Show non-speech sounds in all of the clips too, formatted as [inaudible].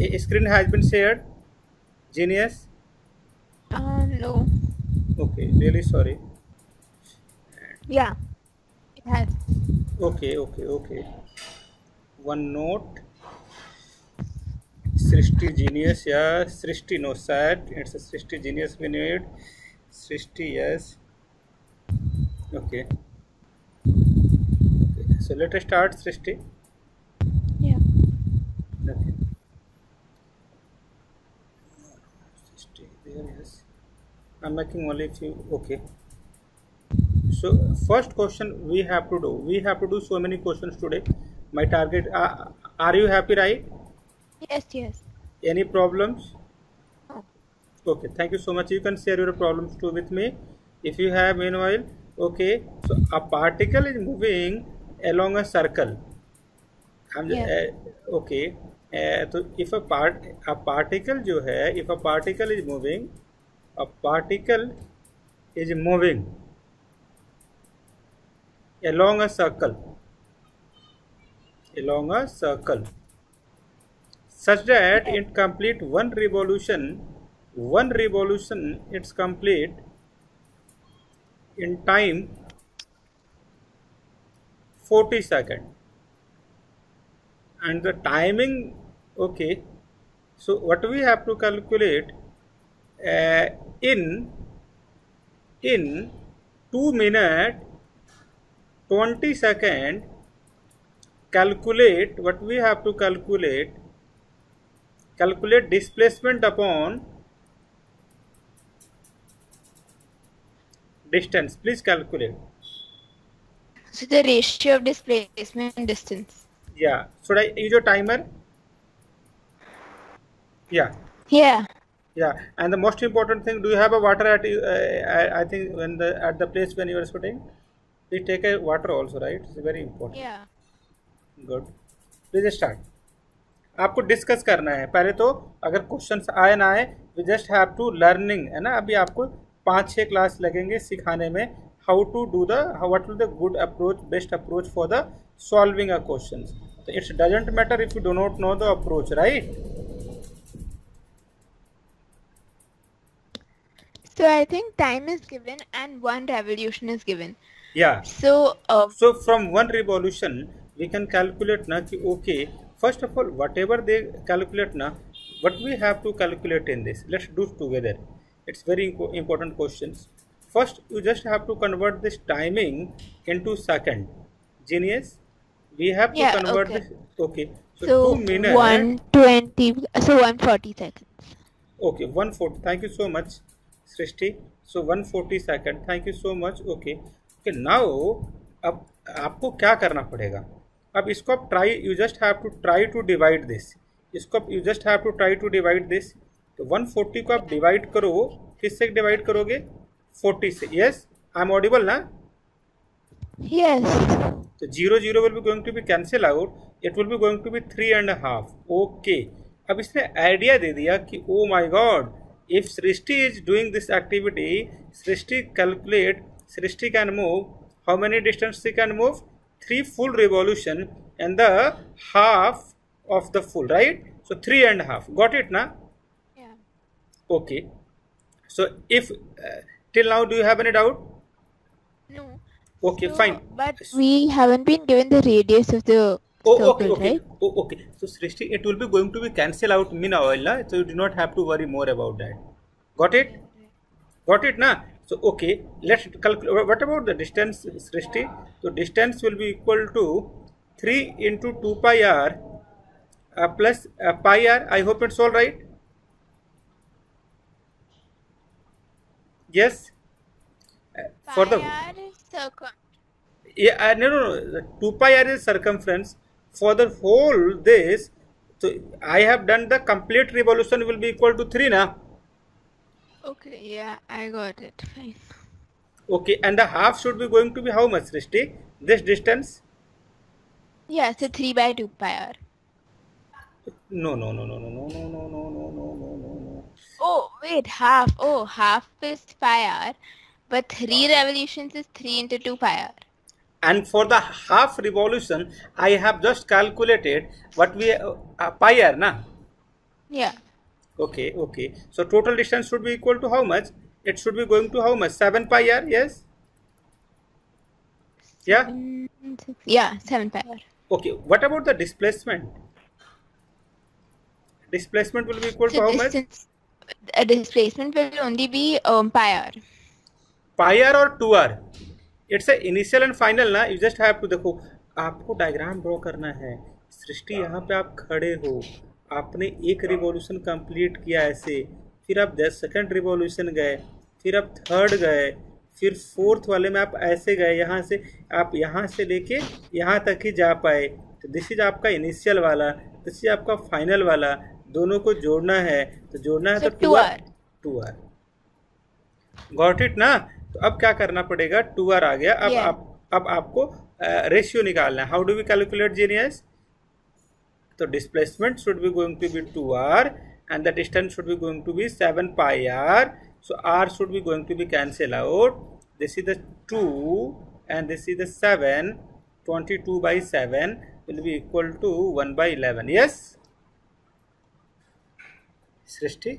A screen has been shared. Genius. Uh, no. Okay, really sorry. Yeah, it has. Okay, okay, okay. One note. Srishti genius, yeah. Srishti no sad. It's a Srishti genius we need. Srishti, yes. Okay. okay. So let us start Srishti. I'm making only few. Okay. So first question we have to do. We have to do so many questions today. My target. Uh, are you happy, right? Yes, yes. Any problems? No. Okay. Thank you so much. You can share your problems too with me. If you have, meanwhile. Okay. So a particle is moving along a circle. हम Yes. uh, okay. Uh, तो if a part a particle जो है if a particle is moving a particle is moving along a circle along a circle such that it complete one revolution one revolution it's complete in time 40 second. And the timing okay so what we have to calculate uh, in in 2 minute 20 second calculate what we have to calculate calculate displacement upon distance. Please calculate. So the ratio of displacement and distance. yeah. Should i use your timer? Yeah. Yeah. Yeah and the most important thing do you have a water at you uh, I, I think when the at the place when you are sitting please take a water also right it's very important Yeah. Good please start आपको discuss करना है पहले तो अगर questions आए ना आए we just have to learning है ना अभी आपको पाँच छः क्लास लगेंगे सिखाने में how to do the what will the good approach best approach for the solving a question तो it's doesn't matter if you do not know the approach right So I think time is given and one revolution is given. या So uh, so from one revolution we can calculate na ki okay first of all whatever they calculate na what we have to calculate in this? Let's do it together. It's very important questions. First you just have to convert this timing into second. Genius? We have to Yeah, convert okay. this. Okay. So, so two minutes one twenty. So one forty seconds. okay 140 thank you so much Srishti. So one forty second thank you so much okay okay now अब आपको क्या करना पड़ेगा? अब इसको आप try you just have to try to divide this इसको आप you just have to try to divide this तो वन फोर्टी को आप डिवाइड करो किस से डिवाइड करोगे? फोर्टी से। यस आई एम ऑडिबल ना? यस तो zero zero will be going to be cancel out it will be going to be three and half okay अब इसने आइडिया दे दिया कि ओ my god if Srishti is doing this activity, Srishti calculate, Srishti can move, how many distance she can move? 3 full revolution and the half of the full, right? So 3 and half, got it na? Yeah. Okay. So if, uh, till now do you have any doubt? No. Okay, so, fine. But we haven't been given the radius of the Oh, okay, okay. right? Oh, okay. So, Srishti, it will be going to be cancel out Mina oil, na? so you do not have to worry more about that. Got it? Got it, na? So, okay. Let's calculate. What about the distance, Srishti? So, distance will be equal to 3 into 2 pi r uh, plus uh, pi r. I hope it's all right. Yes. Uh, for the r is circum. yeah, uh, no, no, no. 2 pi r is circumference. For the whole this, so I have done the complete revolution will be equal to 3 now. Okay, yeah, I got it. Fine. Okay, and the half should be going to be how much, Srishti? This distance? Yeah, so 3 by 2 pi r. No, no, no, no, no, no, no, no, no, no, no, no, no, no. Oh, wait, half. Oh, half is pi r, but 3 revolutions is 3 into 2 pi r. And for the half revolution, I have just calculated what we uh, uh, pi r, na? Yeah. Okay, okay. So total distance should be equal to how much? It should be going to how much? 7 pi r, yes? Yeah? Seven, six- yeah, 7 pi r. Okay, what about the displacement? Displacement will be equal to So how much? distance, a displacement will only be um, pi r. pi r or 2 r it's a initial and final ना you just have to देखो आपको diagram draw करना है। सृष्टि यहाँ पे आप खड़े हो। आपने एक रिवॉल्यूशन कंप्लीट किया ऐसे। फिर आप दस सेकंड रिवॉल्यूशन गए। फिर आप थर्ड गए। फिर फोर्थ वाले में आप ऐसे गए। यहाँ से आप यहाँ से लेके यहाँ तक ही जा पाए। तो दिस इज़ आपका इनिशियल वाला। दिस इज़ आपका फाइनल वाला। दोनों को जोड़ना है। तो जोड़ना है तो two R two R got it ना? तो अब क्या करना पड़ेगा? टू आर आ गया। अब yeah. आप अब आपको रेशियो निकालना है। How do we calculate genius तो displacement should be going to be two R and the distance should be going to be seven pi R so R should be going to be cancel out this is the two and this is the seven twenty two by seven will be equal to one by eleven yes Srishti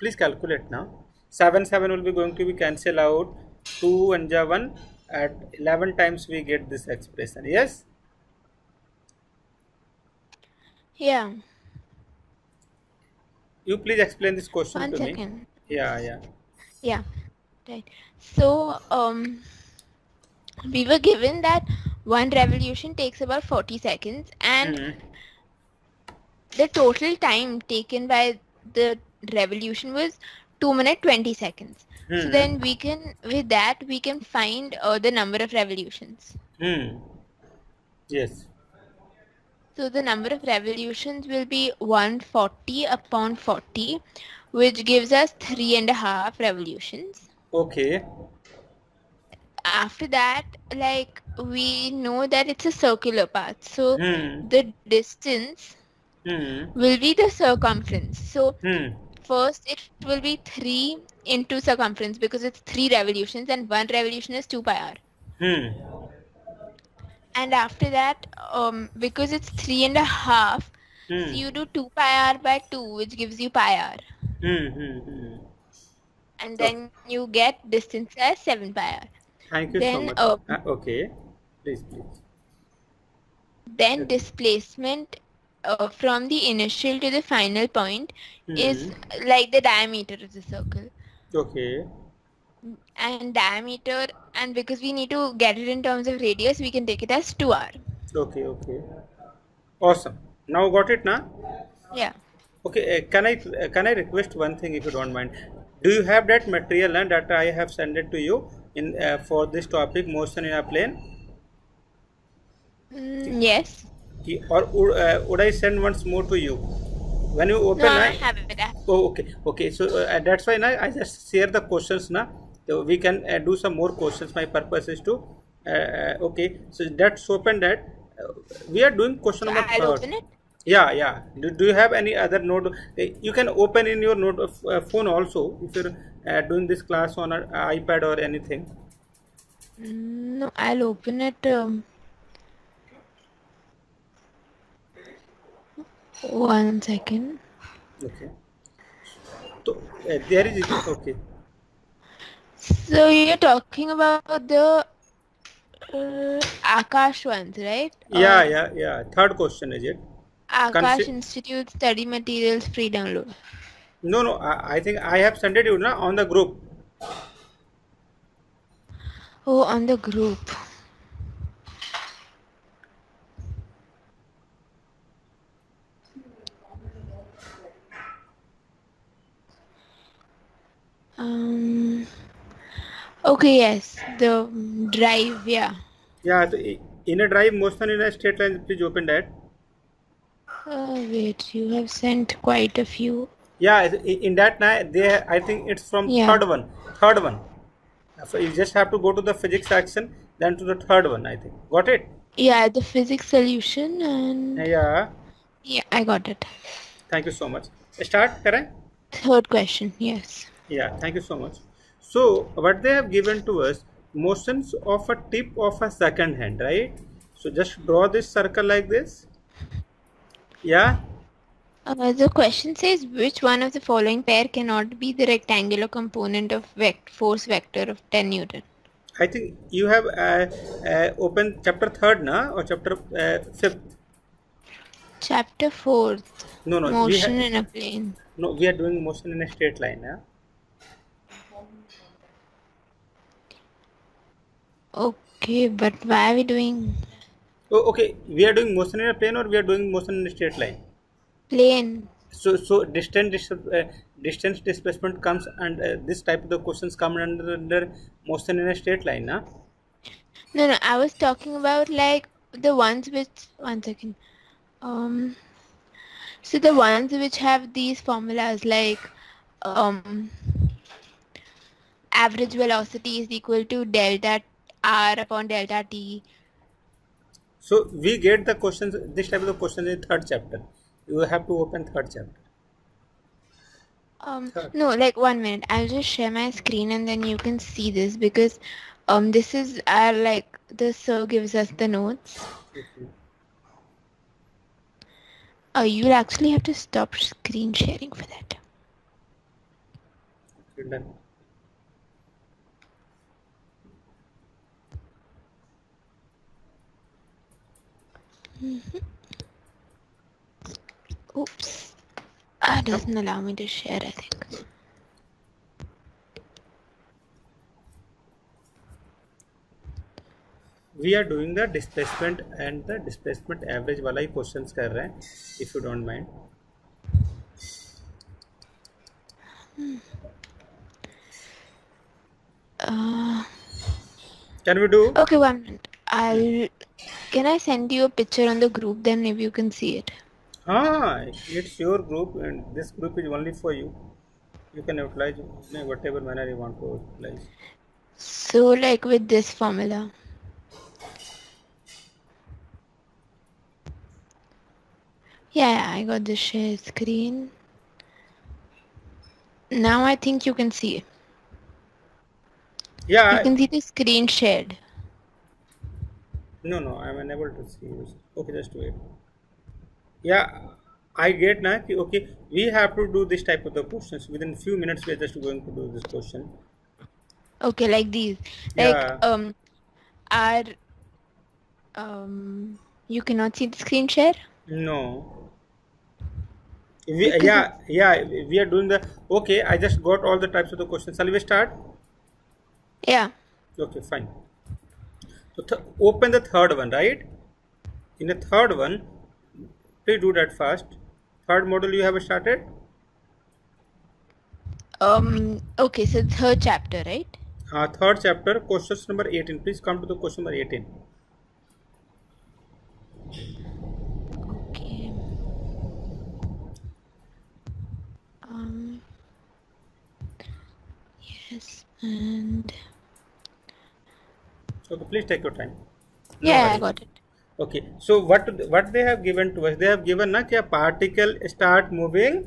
please calculate ना 7 7 will be going to be cancel out 2 and 1 at 11 times we get this expression yes Yeah. you please explain this question One to second. me yeah yeah Yeah. Right. So um, we were given that one revolution takes about 40 seconds and Mhm. the total time taken by the revolution was 2 minute 20 seconds. So Hmm. then we can, with that, we can find uh, the number of revolutions. hmm yes So the number of revolutions will be 140 upon 40, which gives us three and a half revolutions. okay After that, like we know that it's a circular path, so hmm the distance hmm will be the circumference. So hmm first it will be three into circumference because it's three revolutions and one revolution is two pi r. hmm And after that, um, because it's three and a half, so hmm you do two pi r by two, which gives you pi r. hmm hmm hmm and then you get distance as 7 pi r. thank you so Then, much uh, Ah, okay please please Then displacement uh, from the initial to the final point is like the diameter of the circle. okay And diameter, and because we need to get it in terms of radius, we can take it as 2r. okay okay awesome now got it now Yeah. Okay, uh, can I uh, can I request one thing if you don't mind? Do you have that material and that I have sent it to you in uh, for this topic motion in a plane? Mm, yes. Ki- Or would, uh, would I send once more to you? When you open, No, I I- have it. I- oh okay okay. So uh, that's why now I just share the questions now. So we can uh, do some more questions. My purpose is to uh, uh, okay. So that's open that uh, we are doing question number I'll third. open it. Yeah, yeah. Do, do you have any other note? You can open in your note of, uh, phone also if you're uh, doing this class on an iPad or anything. Mm, No, I'll open it. Um, one second. Okay. So uh, there is okay. So you're talking about the uh, Akash ones, right? Yeah, Uh, yeah, yeah. Third question is it? Akash Consi- Institute study materials free download. No, no. I, I think I have sent it you now on the group. Oh, on the group. Um. Okay, yes, the drive, yeah. Yeah. So in a drive motion in a straight line, please open that. Uh, wait, you have sent quite a few. Yeah. In that they I think it's from Yeah. third one. Third one. So you just have to go to the physics section, then to the third one. I think. Got it? Yeah, the physics solution and Yeah. yeah, I got it. Thank you so much. Start, करें? Third question, yes. Yeah, thank you so much. So, what they have given to us, motions of a tip of a second hand, right? So, just draw this circle like this. Yeah, Uh, the question says which one of the following pair cannot be the rectangular component of vect force vector of 10 Newton? I think you have uh, uh, opened chapter third, na, or chapter uh, fifth. Chapter 4th. No, no. Motion in a plane. no, we are doing motion in a straight line. Yeah? Okay, but why are we doing Oh, okay. We are doing motion in a plane, or we are doing motion in a straight line. plane? So, so distance dis- uh, distance displacement comes, and uh, this type of the questions come under under motion in a straight line, na? No, no, I was talking about like the ones which one second. Um so the ones which have these formulas like um average velocity is equal to delta r upon delta t. So we get the questions. This type of the question in third chapter. You have to open third chapter. Um Third. no, like one minute. I'll just share my screen and then you can see this because um this is our like the sir gives us the notes. Uh, you'll actually have to stop screen sharing for that. Okay, done. Oops. Ah, doesn't allow me to share, I think. We are doing the displacement and the displacement average वाला ही questions कर रहे हैं. If you don't mind. Uh, Can we do? okay, one minute. Can I send you a picture on the group? Then if you can see it. Ah, it's your group, and this group is only for you. You can utilize in whatever manner you want to utilize. So, like with this formula. Yeah, I got the share screen. Now I think you can see Yeah. You Yeah. can see the screen shared. No, no, I'm unable to see you. Okay, just wait. Yeah, I get now. Okay, we have to do this type of the questions within few minutes. We are just going to do this question. Okay, like these. Like Yeah. um are um you cannot see the screen share? No. We, yeah, yeah, we are doing the. Okay, I just got all the types of the questions. Shall we start? Yeah. Okay, fine. So th- open the third one, right? In the third one, please do that first. Third model you have started. Um okay, so third chapter, right? Uh, third chapter, questions number 18. Please come to the question number 18. Okay. Um yes and Okay, please take your time. yeah, I got it. Okay, so what what they have given to us? They have given na a particle start moving.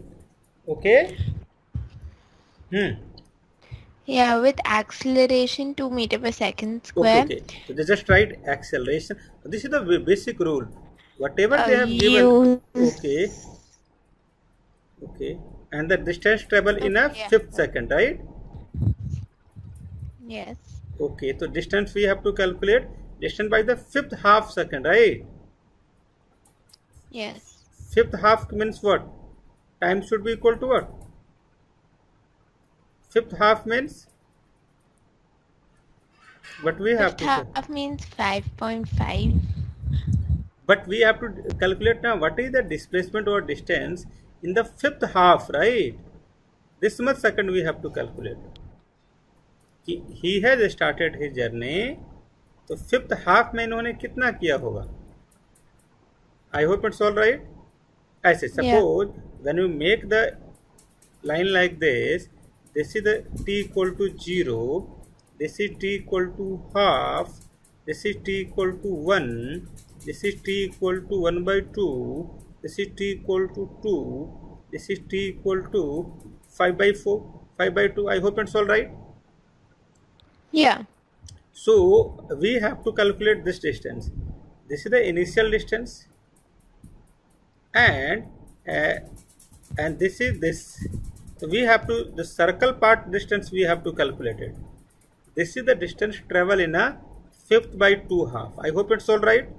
Okay. Hmm. Yeah, with acceleration 2 meter per second Okay, square. okay. So they just write acceleration. This is the basic rule. Whatever they Uh, have given. Okay. Okay. And the distance travel in a yeah. fifth second, right? Yes. Okay. So distance we have to calculate distance by the fifth half second, right? Yes. Fifth half means what? Time should be equal to what? Fifth half means what we have to say. half means 5.5. But we have to calculate now what is the displacement or distance in the fifth half, right? This much second we have to calculate. कि ही has started his journey तो fifth half में इन्होंने कितना किया होगा? I hope it's all right ऐसे suppose when you make the line like this this is the T equal to zero this is T equal to half this is T equal to one this is T equal to one by two this is T equal to two this is T equal to five by four five by two I hope it's all right Yeah. so we have to calculate this distance. This is the initial distance and uh, and this is this. So we have to the circle part distance we have to calculate it. This is the distance travel in a fifth by 2 half. I hope it's all right.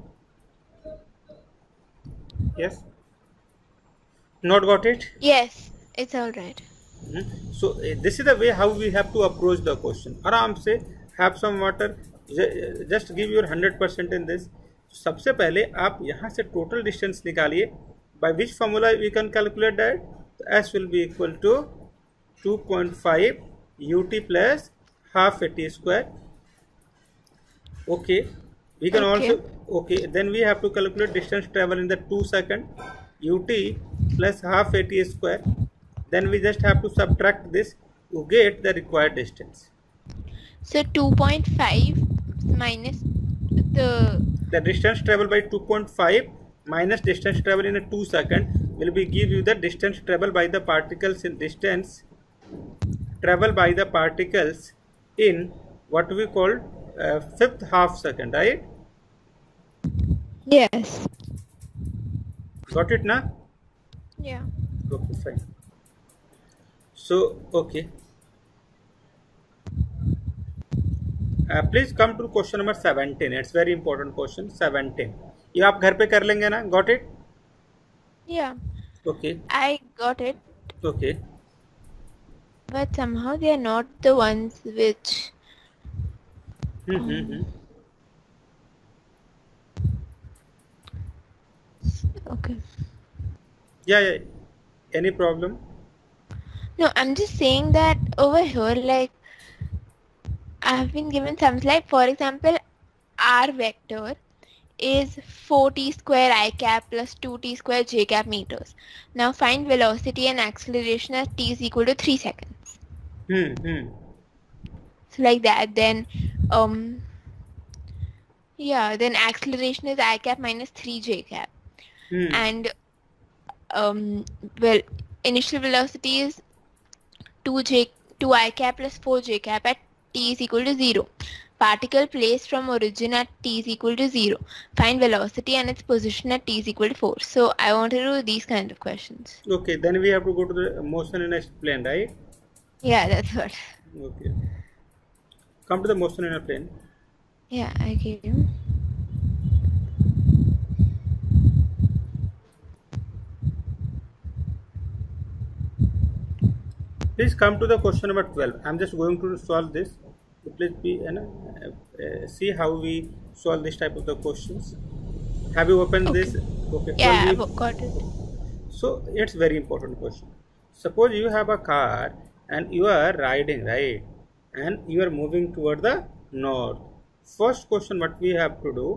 Yes? Not got it? Yes, it's all right. So this is the way how we have to approach the question आराम से have some water just give your hundred percent in this सबसे पहले आप यहाँ से total distance निकालिए. By which formula we can calculate that तो S will be equal to two point five U T plus half A T square okay we can also okay then we have to calculate distance travel in the two second U T plus half A T square then we just have to subtract this to get the required distance So 2.5 minus the the distance traveled by 2.5 minus distance traveled in a 2 second will be give you the distance traveled by the particles in distance travel by the particles in what we call uh, fifth half second right yes. got it now Yeah. okay fine so okay uh, please come to question number 17 it's very important question 17 ये आप घर पे कर लेंगे ना got it या okay I got it okay but somehow they are not the ones which okay yeah yeah any problem No, I'm just saying that over here, like, I have been given some like, for example, r vector is 4t square i cap plus 2t square j cap meters. Now find velocity and acceleration at t is equal to 3 seconds. hmm hmm So like that, then, um, yeah, then acceleration is i cap minus 3 j cap. hmm and um well initial velocity is 2j 2i cap plus 4j cap at t is equal to 0 particle placed from origin at t is equal to 0 find velocity and its position at t is equal to 4 so i want to do these kind of questions. Okay then we have to go to the motion in a plane right? Yeah that's what. Okay. Come to the motion in a plane. Yeah i gave you please come to the question number 12 i'm just going to solve this. So please be know, uh, uh, see how we solve this type of the questions. Have you opened Okay. this? Okay. Yeah i've got it. So it's very important question. Suppose you have a car and you are riding right? And you are moving toward the north. First question what we have to do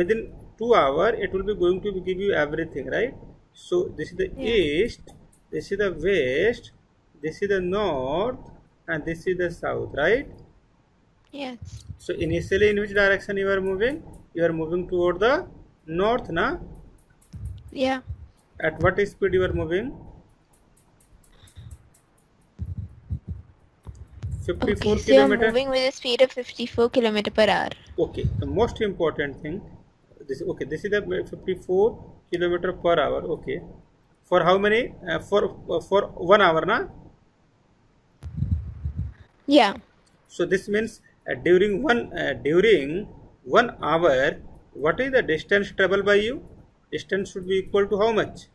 within two hour it will be going to give you everything right? So this is the Yeah. east this is the west this is the north and this is the south right? Yes. So initially in which direction you are moving? You are moving toward the north na? Yeah. At what speed you are moving? 54 okay so you're moving with a speed of 54 kilometer per hour. Okay the most important thing this okay this is the 54 kilometer per hour okay. For how many? Uh, for for one hour na yeah. So this means uh, during one uh, during one hour what is the distance traveled by you? Distance should be equal to how much?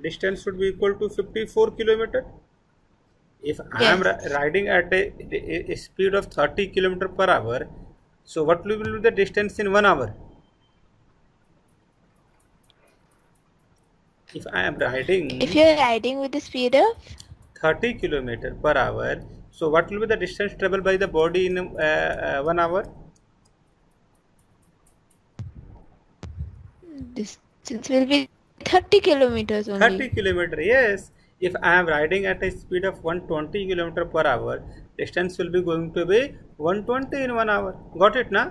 Distance should be equal to 54 kilometer. If i am riding at a, a- speed of 30 kilometer per hour so what will be the distance in one hour? If i am riding if you're riding with the speed of 30 kilometer per hour. So what will be the distance traveled by the body in uh, uh, one hour? Distance will be 30 kilometers only. 30 kilometer yes. If i am riding at a speed of 120 kilometer per hour distance will be going to be 120 in one hour. Got it na?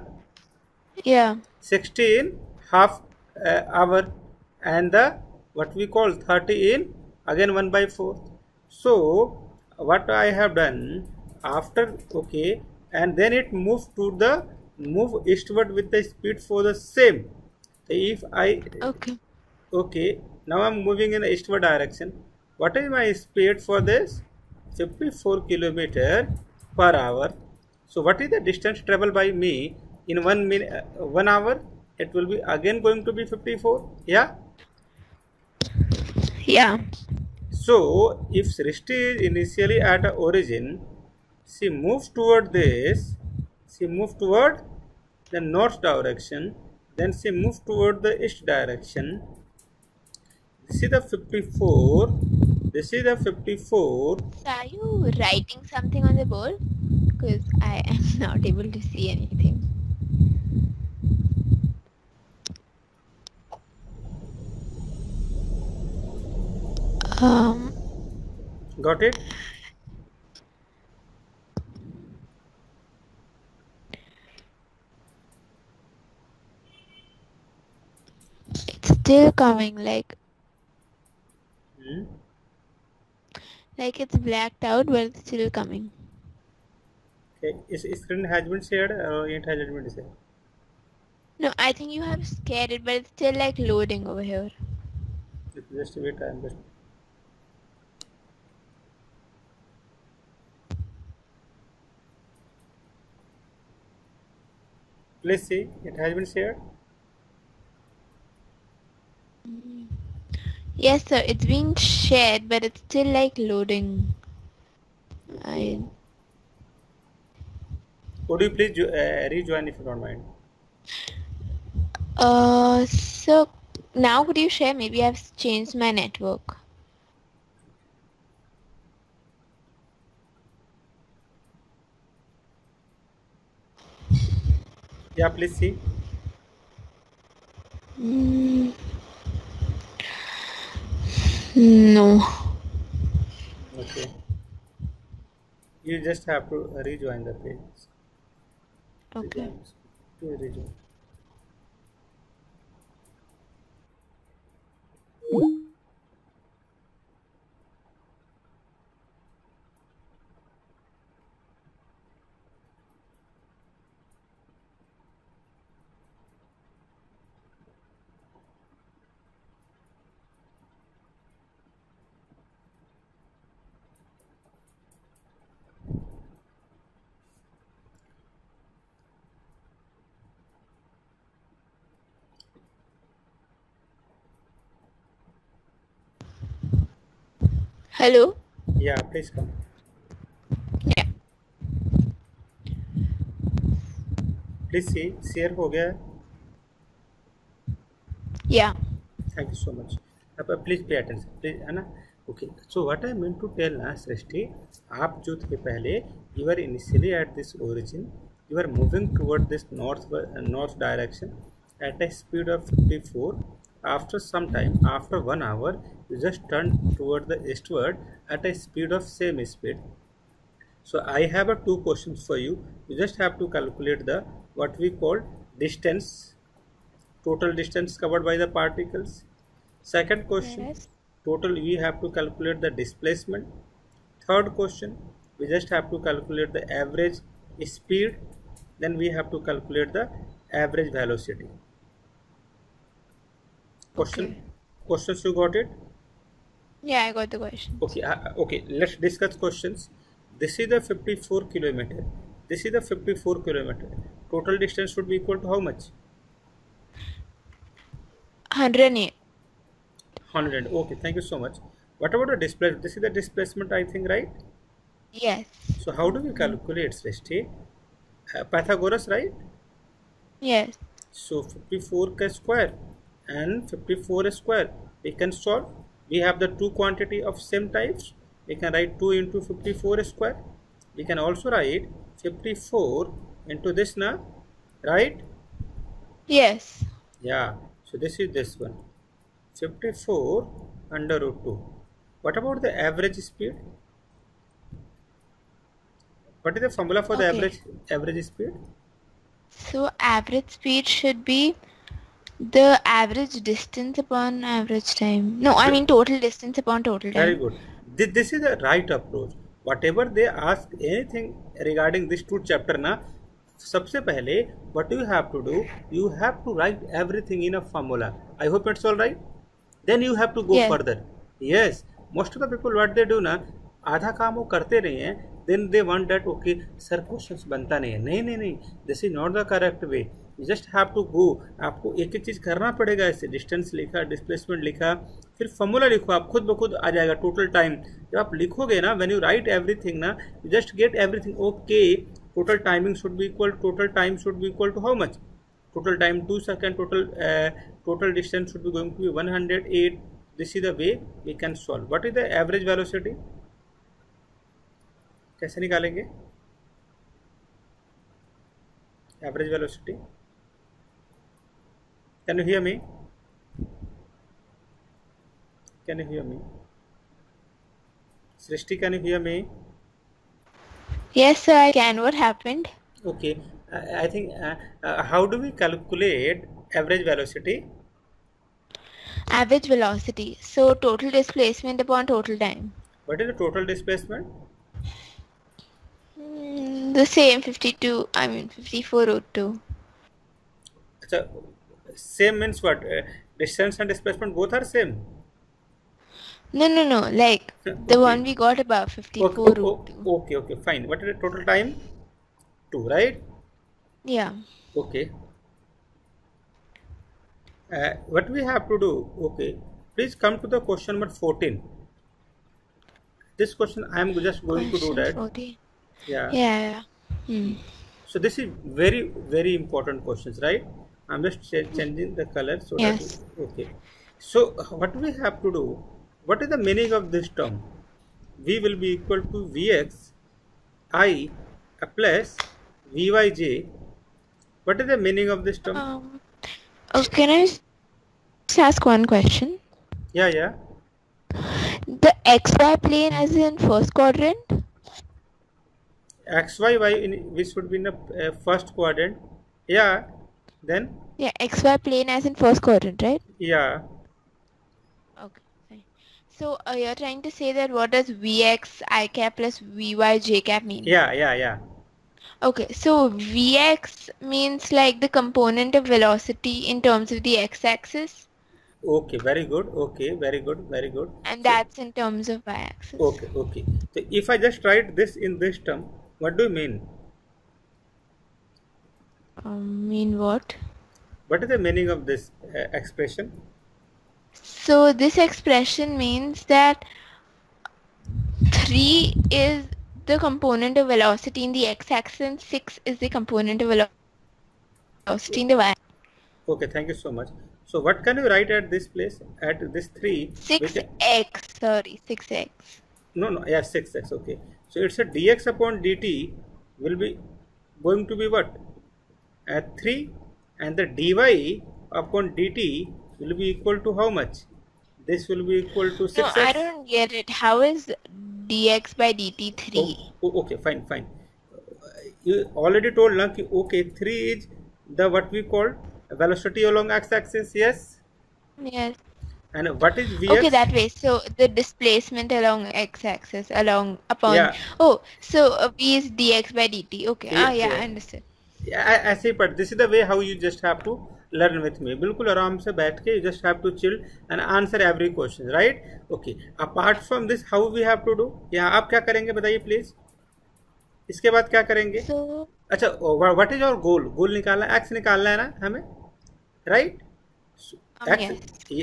Yeah. 16 half uh, hour and the what we call 30 in again 1 by 4 so what i have done after okay and then it moves to the move eastward with the speed for the same if i okay Okay, now I'm moving in the eastward direction. What is my speed for this? 54 kilometer per hour. So what is the distance traveled by me in one minute, uh, one hour? It will be again going to be 54. Yeah. Yeah. So if Srishti is initially at origin, she moves toward this, she moves toward the north direction, then she moves toward the east direction. This is the 54. This is the 54. So are you writing something on the board? Because I am [laughs] not able to see anything. Um, Got it? it's still coming like Hmm. like it's blacked out, but it's still coming. Okay. Is is screen has been shared or it has been shared? No, I think you have scared it, but it's still like loading over here. Just wait. I'm just. Please see. It has been shared. Yes, sir. It's being shared, but it's still like loading. I Could you please uh, rejoin if you don't mind? uh so now could you share? Maybe I've changed my network. या please see? No you just have to rejoin the page okay to rejoin Hello? Yeah, please come. Yeah. Please see, share हो गया है? Yeah. Thank you so much. अब please pay attention. Please है ना? Okay. So what I meant to tell ना सृष्टि आप जो थे पहले you were initially at this origin. You were moving toward this north north direction at a speed of 54. After some time, after one hour, you just turn toward the eastward at a speed of same speed. So i have a two questions for you. You just have to calculate the what we call distance total distance covered by the particles. Second question Yes. total we have to calculate the displacement. Third question we just have to calculate the average speed. Then we have to calculate the average velocity. Question questions you got it Yeah, I got the question. okay uh, okay let's discuss questions this is the 54 kilometer this is the 54 kilometer total distance should be equal to how much 108. 100 okay thank you so much what about the displacement this is the displacement i think right Yes. so how do we calculate Srishti? Uh, pythagoras right Yes. so 54 ka square and 54 square we can solve we have the two quantity of same types. We can write 2 into 54 square. We can also write 54 into this na? Right? Yes. yeah. So this is this one. 54 under root 2 what about the average speed? What is the formula for the average average speed? So average speed should be the average distance upon average time. No, I mean total distance upon total time. Very good. This, this is the right approach. Whatever they ask anything regarding this two chapter ना सबसे पहले what you have to do you have to write everything in a formula. I hope it's all right. then you have to go Yes. further yes most of the people what they do ना आधा काम वो करते रहे हैं then they want that okay sir questions बनता नहीं है नहीं नहीं नहीं this is not the correct way you just have to go आपको एक एक चीज़ करना पड़ेगा ऐसे डिस्टेंस लिखा डिस्प्लेसमेंट लिखा फिर फॉर्मूला लिखो आप खुद ब खुद आ जाएगा टोटल टाइम जब आप लिखोगे ना व्हेन यू राइट एवरीथिंग ना you just get everything okay total timing should be equal total time should be equal to how much total time 2 second total uh, total distance should be going to be 108 this is the way we can solve. What is the average कैसे निकालेंगे? Average velocity? Can you hear me? Can you hear me? Srishti, can you hear me? Yes, sir, I can. What happened? Okay, I, I think uh, uh, how do we calculate average velocity? Average velocity. So total displacement upon total time. What is the total displacement? Mm, the same 52, I mean 5402. So same means what uh, distance and displacement both are same No, no, no, like the Okay. one we got about 54 okay, root 2. okay okay fine what is the total time 2 right Yeah. okay uh, what we have to do okay please come to the question number 14 this question i am just going to do that 40. yeah Yeah, yeah. Hmm. so this is very very important questions right i'm just ch- changing the color so Yes. that okay so what we have to do what is the meaning of this term v will be equal to vx i plus vyj what is the meaning of this term Um, oh, can I just ask one question? yeah yeah The xy plane as in first quadrant? x y y in which would be in the uh, first quadrant yeah then Yeah, xy plane as in first quadrant, right? yeah Okay. fine. So uh, you're trying to say that what does vx i cap plus vy j cap mean? yeah yeah yeah Okay, so vx means like the component of velocity in terms of the x-axis, okay very good okay very good very good and that's in terms of y-axis. Okay, okay. So if I just write this in this term, what do you mean? Um, mean what? What is the meaning of this uh, expression? So this expression means that 3 is the component of velocity in the x-axis and 6 is the component of velocity in the y. Okay, thank you so much. So what can you write at this place? At this 3? 6x, sorry, 6x. no, no, yeah, 6x, okay. So it's a dx upon dt will be going to be what? At 3 and the dy upon dt will be equal to how much? This will be equal to 6x. No, I don't get it. How is dx by dt 3? Oh, oh, okay, fine, fine. You already told ki okay, three is the what we call velocity along x-axis, yes. Yes. And what is vx? Okay, that way. So the displacement along x-axis along upon. Yeah. Oh, so uh, v is dx by dt. Okay. Ah, Yeah, yeah, yeah. I understood. ऐसे ही पढ़ this is the way how you just have to learn with me बिल्कुल आराम से बैठ के you just have to chill and answer every question right okay apart from this how we have to do यहाँ आप क्या करेंगे बताइए प्लीज़ इसके बाद क्या करेंगे? So, अच्छा what is your goal goal निकालना एक्स निकालना है ना हमें? Right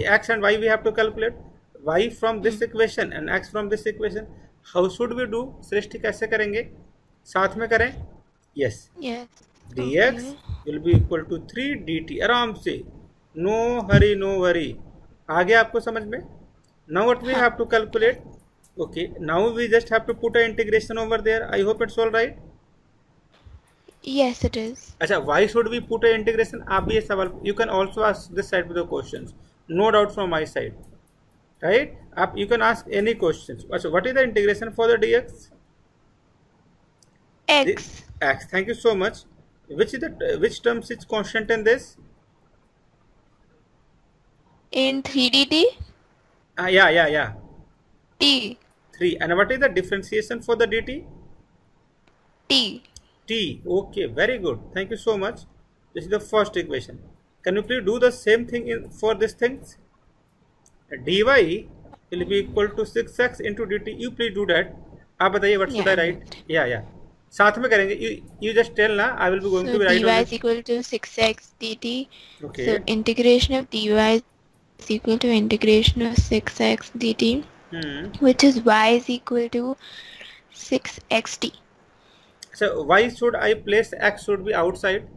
X and Y we have to calculate Y from this equation and X from this equation how should we do Srishti कैसे करेंगे? साथ में करें? Yes yes. yes. Dx Okay. will be equal to 3 dt आराम से no hurry no worry आ गया आपको समझ में now what we have to calculate okay now we just have to put a integration over there I hope it's all right Yes, it is. अच्छा why should we put a integration आप भी ये सवाल you can also ask this side with the questions no doubt from my side right आप you can ask any questions अच्छा what is the integration for the dx X. x thank you so much which is the which terms is constant in this In 3dt, ah yeah yeah yeah t. 3 and what is the differentiation for the dt t. t okay very good thank you so much this is the first equation can you please do the same thing in for these things dy will be equal to 6x into dt you please do that आप बताइए what should I Yeah. write yeah yeah साथ में करेंगे। You you just tell ना I will be going to write dy equal to 6x dt so integration of dy is equal to integration of 6x dt which is y is equal to 6xt so why should I place x should be outside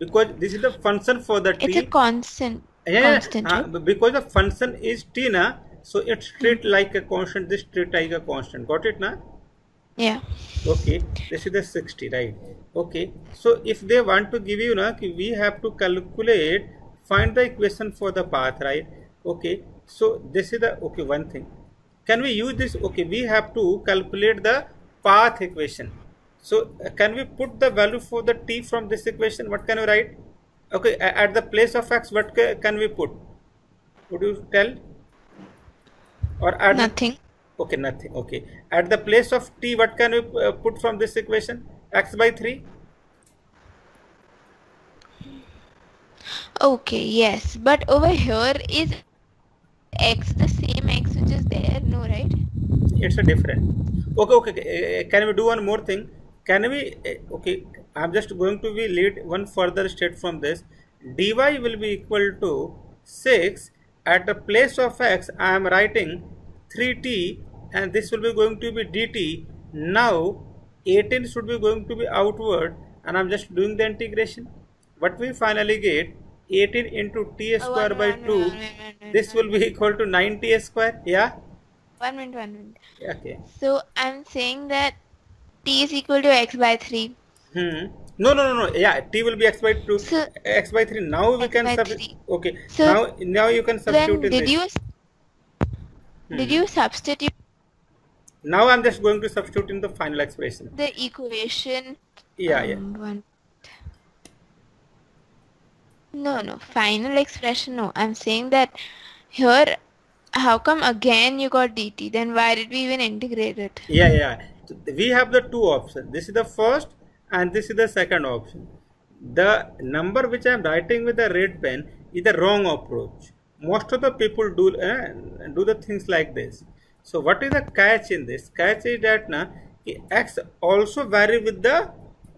because this is the function for the t. It's a constant constant because the function is t ना so it's treat like a constant this treat like a constant got it ना Yeah. okay. This is the 60 right? Okay. So if they want to give you na we have to calculate find the equation for the path right? Okay. So this is the okay one thing. Can we use this? Okay. We have to calculate the path equation. So uh, can we put the value for the t from this equation? What can we write? Okay. At the place of x what ca- can we put? Would you tell? Or at the- Nothing. Okay, nothing. Okay. At the place of t, what can we uh, put from this equation? x by 3? Okay, yes. But over here is x the same x which is there? No, right? It's a different. Okay, okay. okay. Uh, Can we do one more thing? Can we, uh, okay, I'm just going to be lead one further step from this. dy will be equal to 6. At the place of x, I am writing 3t and this will be going to be dt. Now, 18 should be going to be outward and I'm just doing the integration. What we finally get 18 into t square by minute, 2 minute, minute, this will be [laughs] equal to 90 square yeah? One minute, one minute. okay. So I'm saying that t is equal to x by 3. hmm. No no no no. Yeah t will be x by 2 So- x by 3 now we can substitute. okay. So now now you can substitute Then did this. you did Hmm. you substitute now i'm just going to substitute in the final expression the equation? yeah yeah um, one- No, no. Final expression. No. I'm saying that here. How come again you got dt? Then why did we even integrate it? yeah yeah we have the two options this is the first and this is the second option the number which i am writing with the red pen is the wrong approach most of the people do uh, do the things like this so what is the catch in this? Catch is that na x also vary with the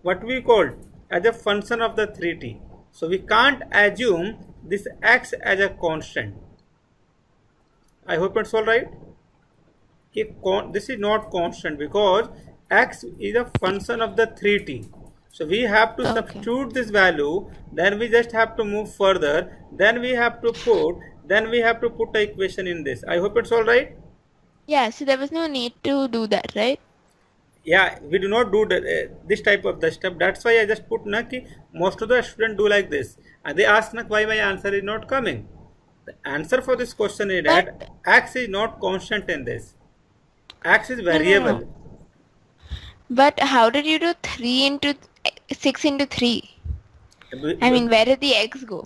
what we called as a function of the 3t so we can't assume this x as a constant. I hope it's all right. This is not constant because x is a function of the 3t so we have to Okay. substitute this value then we just have to move further then we have to put then we have to put the equation in this. I hope it's all right Yeah. So there was no need to do that, right? yeah we do not do the, uh, this type of the step that's why i just put na ki most of the students do like this and they ask na why my answer is not coming the answer for this question is that x is not constant in this x is no, no. variable But how did you do three into six into three? I mean, where did the x go?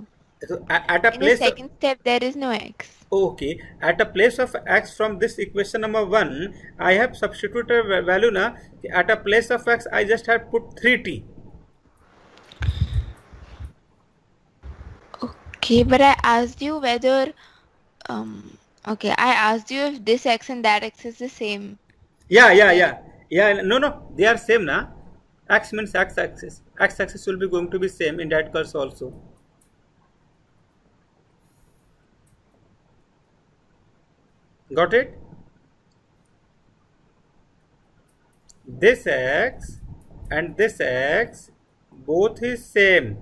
So at a In the second step, there is no x. okay at a place of x from this equation number 1 I have substituted va- value na at a place of x I just have put 3t Okay, but I asked you whether, um, okay, I asked you if this x and that x is the same. yeah yeah yeah. Yeah no no they are same na. X means x axis. X axis will be going to be same in that case also got it this x and this x both is same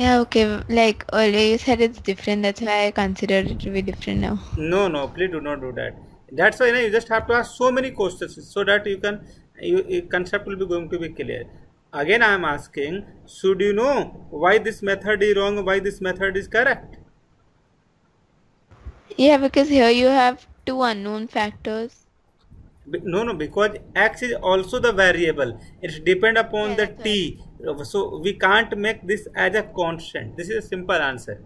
Yeah, okay, like earlier you said it's different, that's why I considered it to be different now. No, no, please do not do that. That's why you, know, you just have to ask so many questions so that you can, you, your concept will be going to be clear. Again, I am asking, should you know why this method is wrong, why this method is correct? Yeah, because here you have two unknown factors. Be- No, no, because x is also the variable. It depend upon Yeah, the that's t. So we can't make this as a constant. This is a simple answer.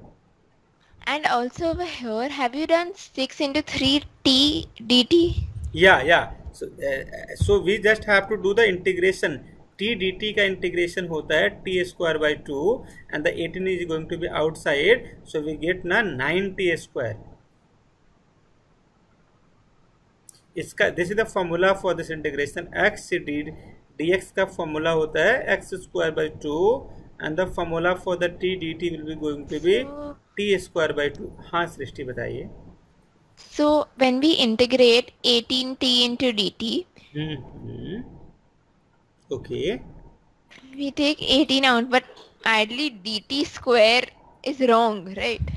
And also over here, have you done 6 into 3t dt? Yeah, yeah. So, uh, so we just have to do the integration. t dt का integration होता है t square by 2 and the 18 is going to be outside. So we get na 9t square. इसका this is the formula for this integration X D D X का formula होता है X square by two and the formula for the T D T will be going to be T square by two हाँ सृष्टि बताइए। So when we integrate 18t into dt, okay we take 18 out, but ideally dt square is wrong, right?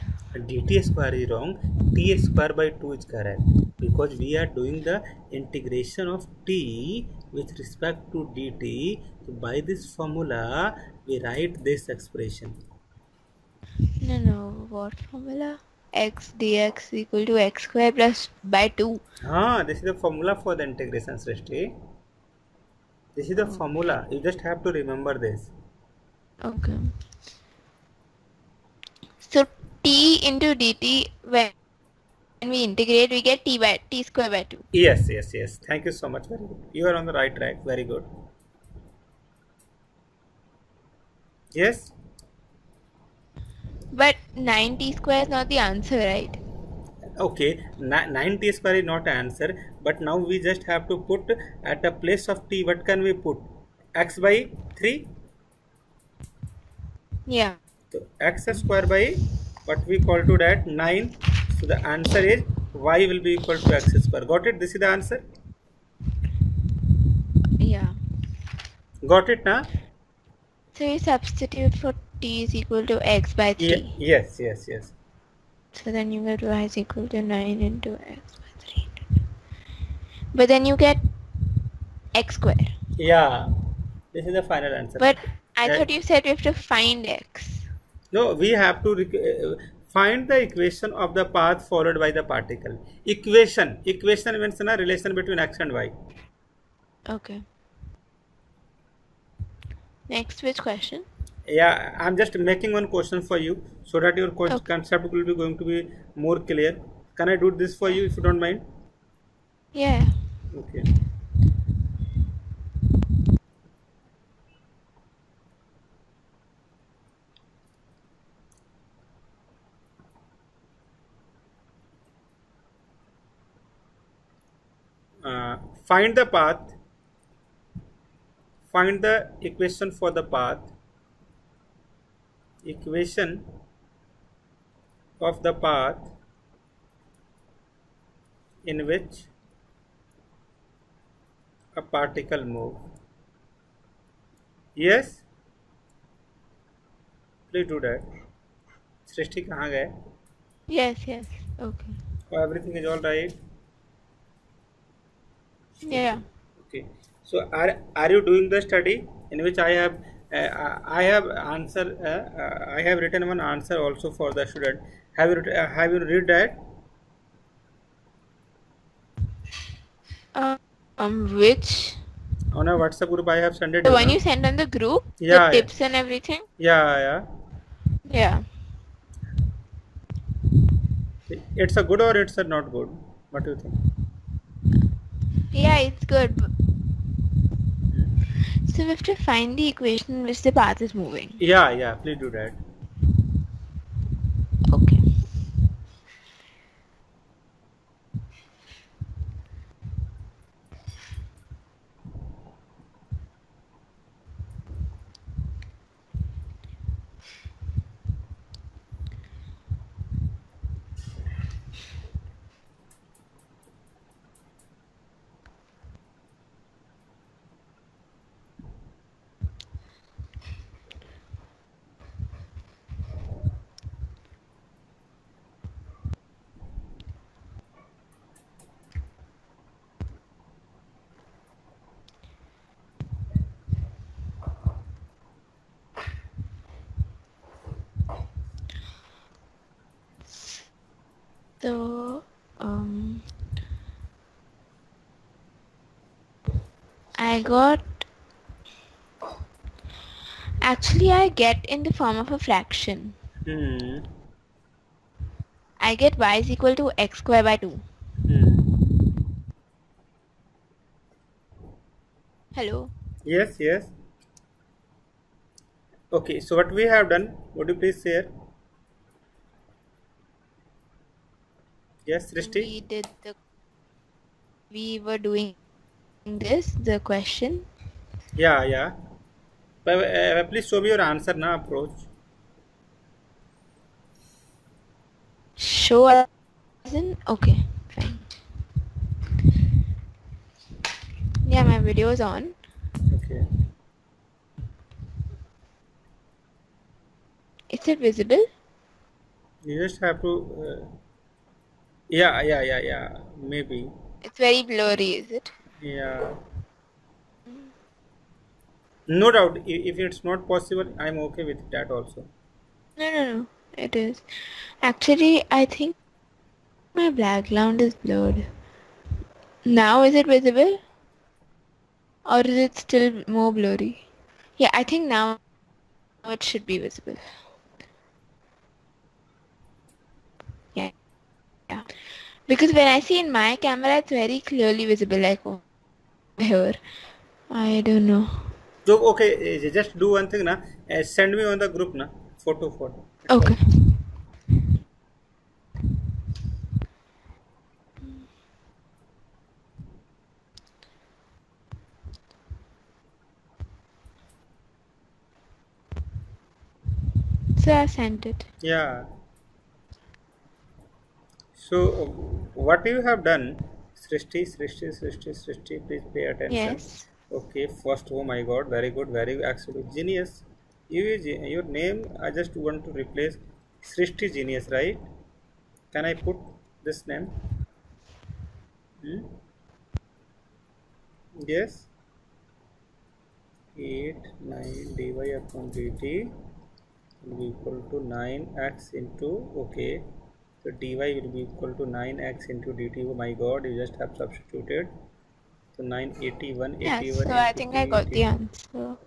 Dt square is wrong t square by 2 is correct because we are doing the integration of t with respect to dt so by this formula we write this expression No, no. What formula? x dx equal to x square plus by 2. ah this is the formula for the integration srishti this is the formula you just have to remember this Okay. T into dt when we integrate we get t by t square by 2. yes yes yes. Thank you so much. Very good. You are on the right track. Very good. Yes? But 9t square is not the answer, right? okay. Ni- 90 square is not answer. But now we just have to put at a place of t. What can we put? X by 3 Yeah. so x square by what we call to that 9 so the answer is y will be equal to x square got it this is the answer Yeah. got it now So you substitute for t is equal to x by 3. Ye- yes yes yes So then you get y is equal to 9 into x by 3. into. But then you get x square. yeah this is the final answer But I thought you said we have to find x. No, we have to uh, find the equation of the path followed by the particle. Equation. Equation means a relation between x and y. Okay. Next, which question? Yeah, I'm just making one question for you so that your Okay. concept will be going to be more clear. Can I do this for you if you don't mind? Yeah. Okay. Uh, find the path find the equation for the path equation of the path in which a particle move yes please do that Srishti कहाँ गए Yes, yes. Okay. everything is all right Yeah. okay so are are you doing the study in which i have uh, i have answer uh, uh, i have written one answer also for the student have you uh, have you read that Um, um, which on a whatsapp group i have sent it the you one you send on the group? Yeah, yeah. The tips and everything. yeah yeah Yeah. it's a good or it's a not good what do you think Yeah, it's good. So we have to find the equation in which the path is moving. yeah yeah please do that Okay. So, um, I got. Actually, I get in the form of a fraction. hmm. I get y is equal to x square by 2. Hmm. Hello? yes yes okay so what we have done would you please share yes Srishti We did the we were doing this, the question. Yeah, yeah. But, uh, please show me your answer now, approach. Show as in okay, fine. Yeah, my video is on. Okay. Is it visible? You just have to. Uh, yeah, yeah, yeah, yeah. Maybe. It's very blurry, is it? Yeah. No doubt. If it's not possible, I'm okay with that also. No, no, no. It is. Actually, I think my background is blurred. Now is it visible? Or is it still more blurry? Yeah, I think now it should be visible. Yeah. Yeah. Because when I see in my camera, it's very clearly visible, like over here. I don't know. So okay, uh, just do one thing na. Uh, send me on the group na. Photo, photo. Okay. So I sent it. Yeah. So what you have done, Srishti, Srishti, Srishti, Srishti, please pay attention. Yes. Okay, first, oh my god, very good, very actually genius. You, is- your name, I just want to replace Srishti Genius, right? Can I put this name? Hmm? Yes. 8, 9 dy upon dt will be equal to 9x into, okay. So dy will be equal to 9x into dt. Oh my god, you just have substituted. So 981, Yes, 81. so I think I got the 80. answer.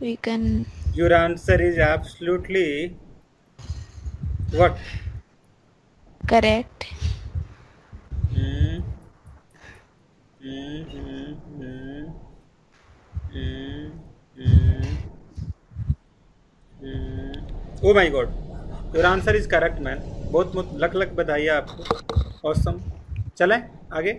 We can Your answer is absolutely what? correct. Hmm. Hmm. Hmm. Hmm. Hmm. Hmm. Oh my god. Your answer is correct man बहुत बहुत luck luck बधाई आपको। Awesome चले आगे।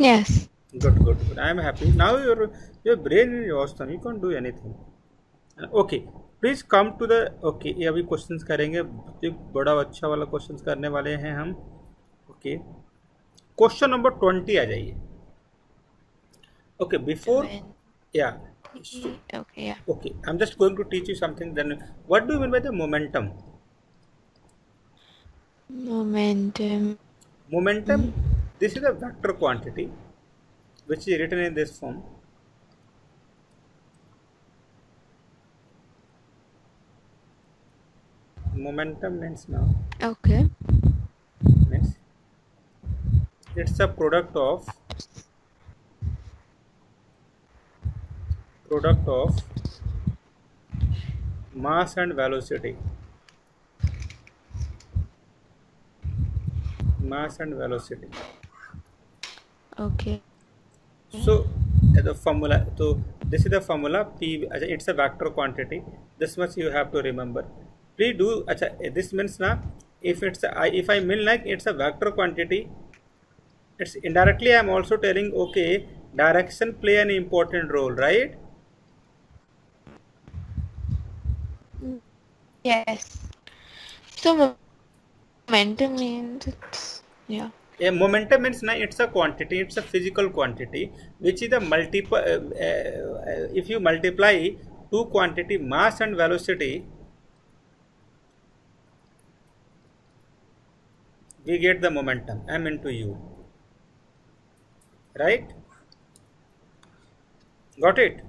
Yes good good good I am happy now your your brain is awesome you can do anything okay please come to the okay ये अभी question करेंगे। बड़ा अच्छा वाला क्वेश्चन करने वाले हैं हम। ओके क्वेश्चन नंबर ट्वेंटी आ जाइए। ओके बिफोर या Okay, yeah. okay i'm just going to teach you something then what do you mean by the momentum Momentum. momentum this is a vector quantity which is written in this form momentum means now Okay. means it's a product of product of mass and velocity. Mass and velocity. Okay. So the formula so this is the formula p it's a vector quantity. This much you have to remember. Please do this means na if it's a, if i mean like it's a vector quantity it's indirectly i'm also telling okay direction play an important role right? Yes. So momentum means it's yeah. a momentum means na it's a quantity it's a physical quantity which is a multiple uh, uh, if you multiply two quantity mass and velocity we get the momentum m into u right got it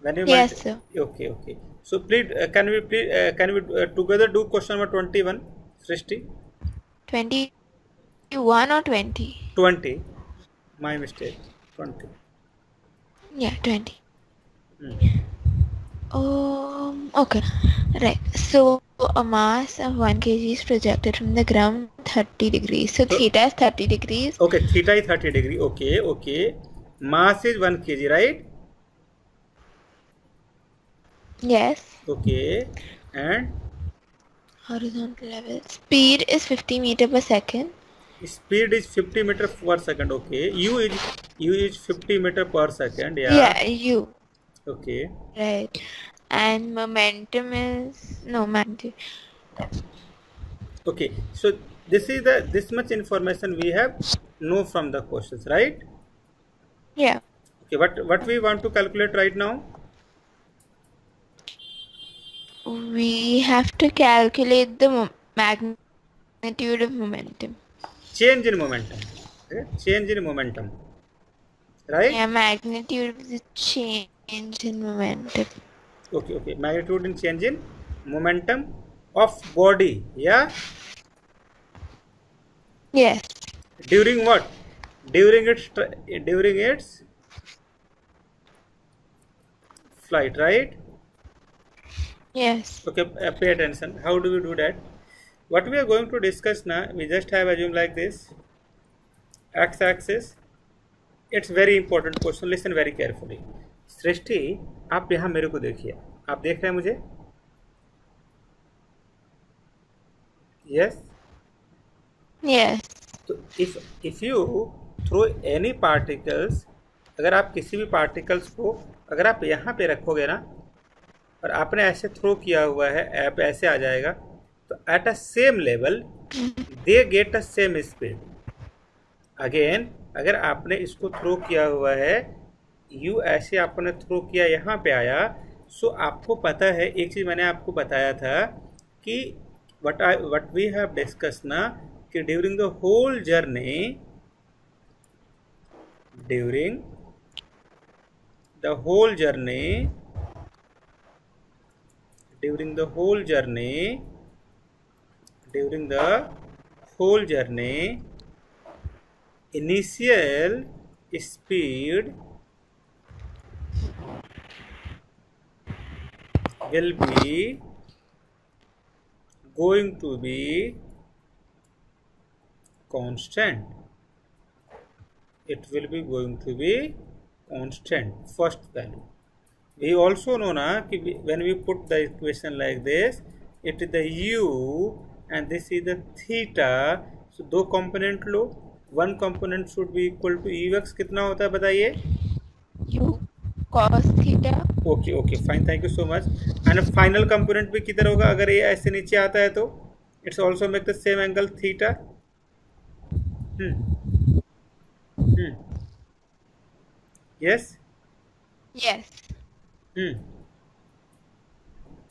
when you Yes, multi- sir. okay okay so please uh, can we please uh, can we uh, together do question number 21 srishti Twenty-one or twenty? 20 my mistake 20 Yeah, twenty. Hmm. Um. Okay. Right. So a mass of one kg is projected from the ground thirty degrees. So So- theta is thirty degrees. okay theta is 30 degree okay okay mass is 1 kg right Yes. okay and horizontal level. Speed is 50 meter per second. Speed is 50 meter per second. Okay. U is U is 50 meter per second. Yeah. Yeah, u. Okay. Right. And momentum is no momentum. Okay. So this is the this much information we have know from the questions, right? Yeah. Okay. What what we want to calculate right now? We have to calculate the magnitude of momentum. Change in momentum. Okay? Change in momentum. Right? Yeah, magnitude of the change in momentum. Okay. Okay. Magnitude in change in momentum of body. Yeah. Yes. During what? During its during its flight, right? Yes. Okay, uh, pay attention. How do we do that? What we are going to discuss now, we just have assume like this. X-axis. It's very important question. Listen very carefully. Srishti आप यहाँ मेरे को देखिए आप देख रहे हैं मुझे यस Yes. तो if if you throw any particles अगर आप किसी भी पार्टिकल्स को अगर आप यहाँ पे रखोगे ना और आपने ऐसे थ्रो किया हुआ है, ऐप ऐसे आ जाएगा तो at a same level they get a same speed again अगर आपने इसको थ्रो किया हुआ है यू ऐसे आपने थ्रो किया, यहाँ पे आया सो so आपको पता है, एक चीज़ मैंने आपको बताया था कि what I what we have discuss ना, कि during the whole journey during the whole journey during the whole journey during the whole journey initial speed will be going to be constant. It will be going to be constant. First value we also know na when we put the equation like this it is the u and this is the theta so दो component लो one component should be equal to ux कितना होता है बताइए U cos theta. Okay okay fine thank you so much and final component भी किधर होगा अगर ये ऐसे नीचे आता है तो it's also make the same angle theta yes Yes. Hmm.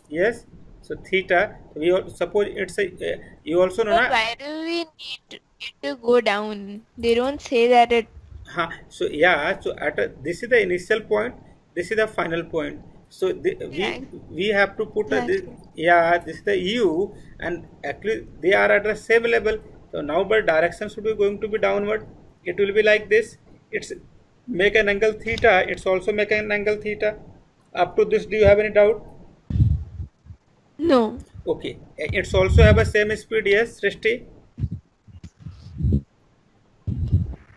Yes. So theta. We suppose it's a. Uh, you also know But why do we need it to go down? They don't say that it. Huh. So yeah. So at a, this is the initial point. This is the final point. So the, we Yeah. we have to put a, this, yeah. This is the u, and actually they are at the same level. So now, but direction should be going to be downward. It will be like this. It's make an angle theta. It's also make an angle theta. Up to this, do you have any doubt? No. Okay, it's also have a same speed, yes, Srishti?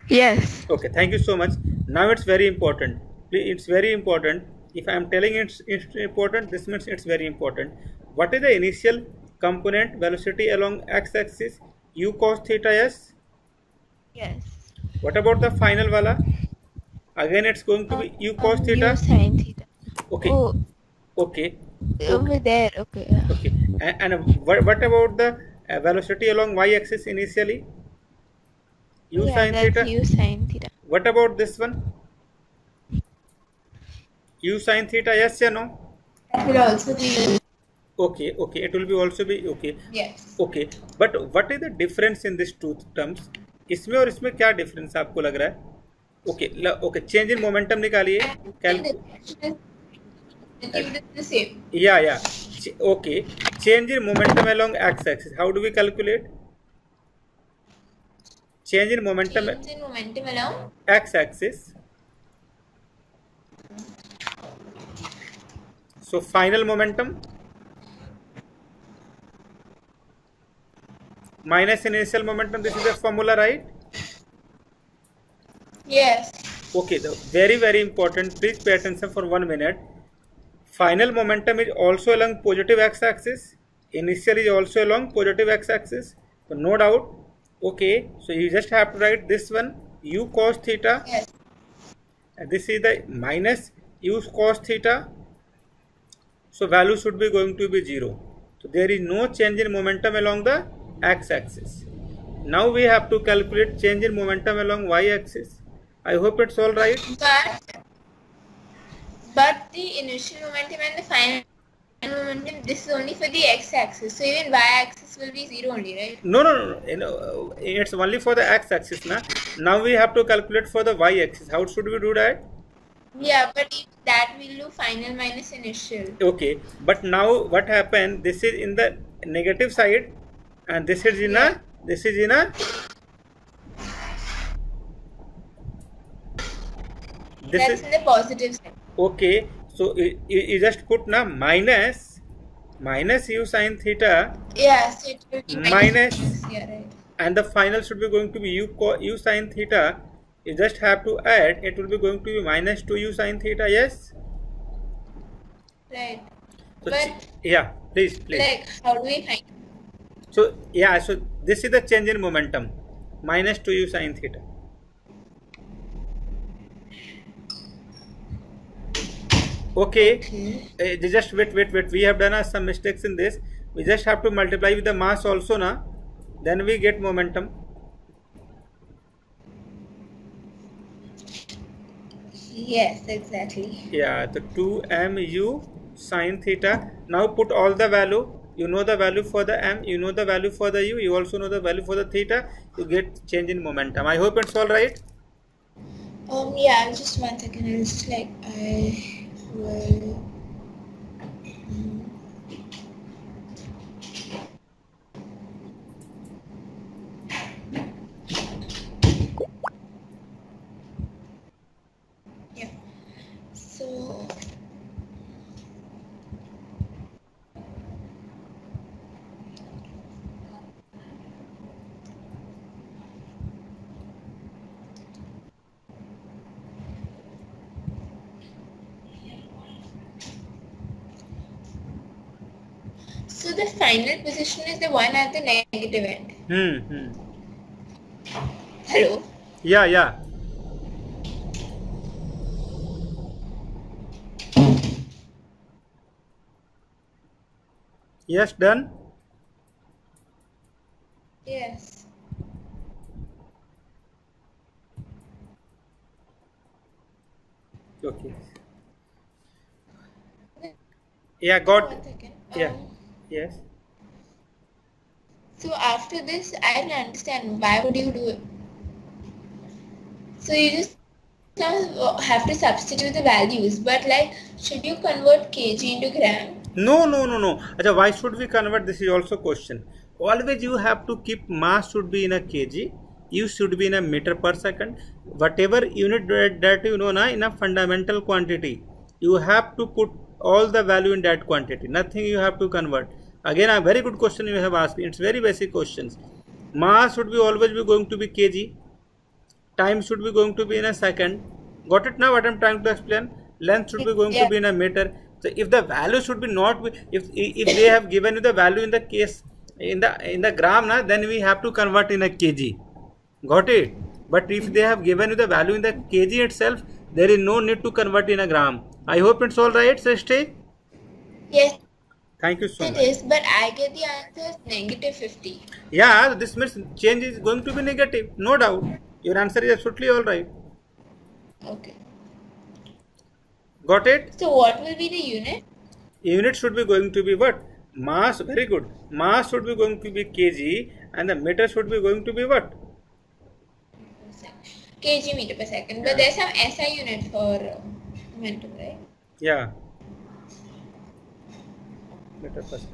Yes. Okay, thank you so much. Now it's very important. It's very important. If I am telling it's, it's important, this means it's very important. What is the initial component velocity along x-axis? U cos theta, yes? Yes. What about the final wala? Again, it's going to be u cos Um, theta. U sin theta. Okay, Oh, okay, over there. Okay. okay. And, and what, what about the uh, velocity along y-axis initially? U yeah, sin theta. U sin theta. What about this one? U sin theta, yes or no? That will also be. Okay, okay, it will be also be okay. Yes. Okay, but what is the difference in these two terms? इसमें और इसमें क्या difference आपको लग रहा है okay okay change in momentum निकालिए कैल the same. या या okay change in momentum along x axis how do we calculate change in momentum in momentum along. x axis so final momentum minus initial momentum this is the formula right Yes. okay the very very important please pay attention for one minute Final momentum is also along positive x axis initial is also along positive x-axis. So no doubt. Okay. So you just have to write this one. U cos theta. Yes. and this is the minus u cos theta. So value should be going to be 0 so there is no change in momentum along the x-axis. Now we have to calculate change in momentum along y-axis. I hope it's all right. But but the initial momentum and the final momentum this is only for the x-axis. So even y-axis will be zero only, right? no no no. You know, uh, it's only for the x-axis na now we have to calculate for the y-axis how should we do that Yeah, but that will do final minus initial. okay but now what happened this is in the negative side and this is in a this is in a this That's is in the positive side. Okay so you, you just put na minus minus u sine theta Yeah, so it will be Minus- Yeah, right. and the final should be going to be u co u sine theta you just have to add it will be going to be minus 2 u sine theta yes Right. so But- yeah please please Like, how do we find? So yeah, so this is the change in momentum minus 2u sine theta. Okay, uh, just wait, wait, wait. We have done uh, some mistakes in this. We just have to multiply with the mass also na. Then we get momentum. Yes, exactly. Yeah, the 2mu sine theta. Now put all the value. You know the value for the m. You know the value for the u. You also know the value for the theta. You get change in momentum. I hope it's all right. Um, yeah, just one second. I'll just like, I will. mm. Yeah. So. So the final position is the one at the negative end. Hmm. hmm. Hello. Yeah, yeah. Yes, done. Yes. Okay. Yeah, got. One second. Yeah. Um, Yes. So after this, I don't understand why would you do it. So you just now have to substitute the values, but like, should you convert kg into gram? No, no, no, no. Acha, why should we convert? This is also question. Always you have to keep mass should be in a kg. You should be in a meter per second. Whatever unit that, that you know na in a fundamental quantity, you have to put all the value in that quantity. Nothing you have to convert. Again, a very good question you have asked. Me. It's very basic questions. Mass should be always be going to be kg. Time should be going to be in a second. Got it now? What I'm trying to explain. Length should be going to be in a meter. So if the value should be not be, if if they have given you the value in the case in the in the gram na, then we have to convert in a kg. Got it? But if they have given you the value in the kg itself, there is no need to convert in a gram. I hope it's all right, Srishti. Yes, Thank you so it much. is, but I get the answer as negative 50. Yeah, this means change is going to be negative, no doubt. Your answer is absolutely all right. Okay. Got it? So what will be the unit? Unit should be going to be what? Mass, very good. Mass should be going to be kg and the meter should be going to be what? kg meter per second. But there's some SI unit for momentum, right? Yeah. Meter per second.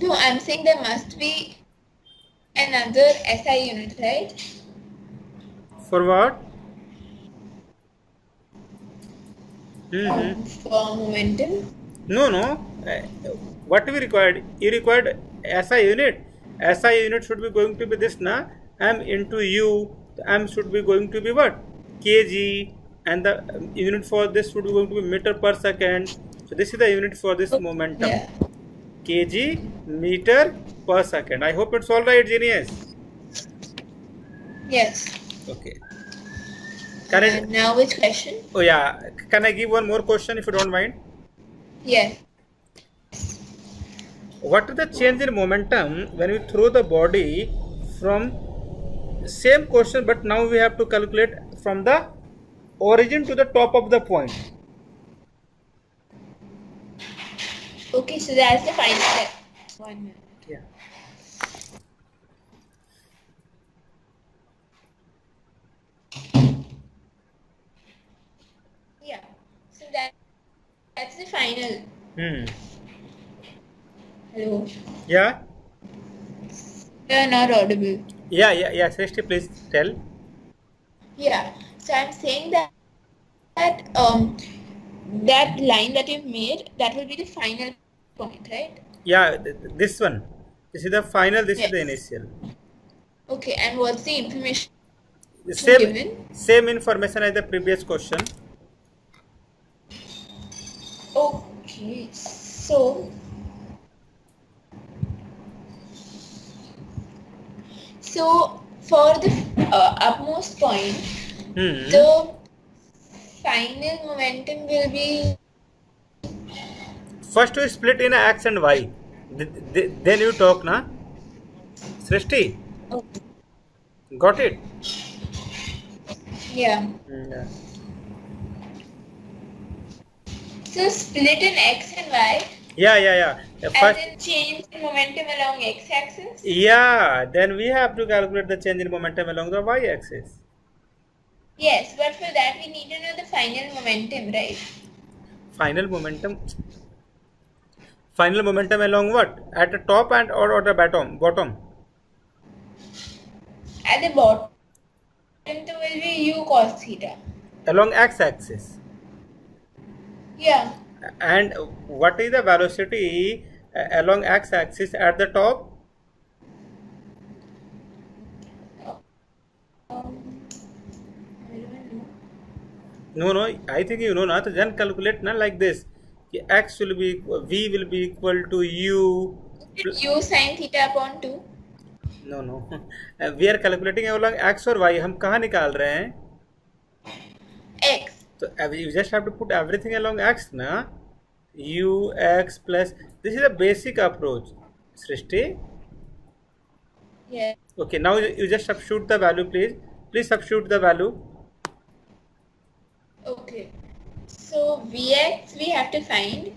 No, I'm saying there must be another SI unit, right? For what? hmm Um, for momentum. No, no. Uh, what we required? You required SI unit. SI unit should be going to be this na m into u. M should be going to be what? kg, and the um, unit for this would be going to be meter per second. So this is the unit for this momentum. Yeah. kg meter per second. I hope it's all right, genius. Yes. Okay. Can And I? now which question? Oh yeah. Can I give one more question if you don't mind? yeah What is the change in momentum when we throw the body from same question, but now we have to calculate from the origin to the top of the point. Okay, so that's the final step. One minute. Yeah. Yeah. So that that's the final. Hmm. Hello. Yeah. You are not audible. Yeah. Yeah. Yeah. Srishti, please tell. Yeah. So I'm saying that that um that line that you've made that will be the final point, right? Yeah. th- th- This one. This is the final. This is the initial. Okay. And what's the information Same. given? Same information as the previous question. Okay. So so for the uh, upmost point, Hmm. the final momentum will be First we split in x and y. Th- th- then you talk, na? Srishti, got it? yeah. Yeah. So split in x and y Yeah, yeah, yeah. First, then change the momentum along x-axis. yeah. Then we have to calculate the change in momentum along the y-axis. Yes, but for that we need to know the final momentum, right? Final momentum. Final momentum along what? At the top and or at the bottom? Bottom. At the bottom, there will be u cos theta. Along x-axis. Yeah. And what is the velocity along x-axis at the top? No, no. I think you know. So then calculate na like this. कि x will be equal, v will be equal to u. u sin theta upon 2. No, no. Uh, we are calculating along x और y. हम कहाँ निकाल रहे हैं? x. Uh, you just have to put everything along x na. u x plus. This is a basic approach. Srishti. Yeah. Okay. Now you just substitute the value, please. Please substitute the value. Okay. So Vx we have to find.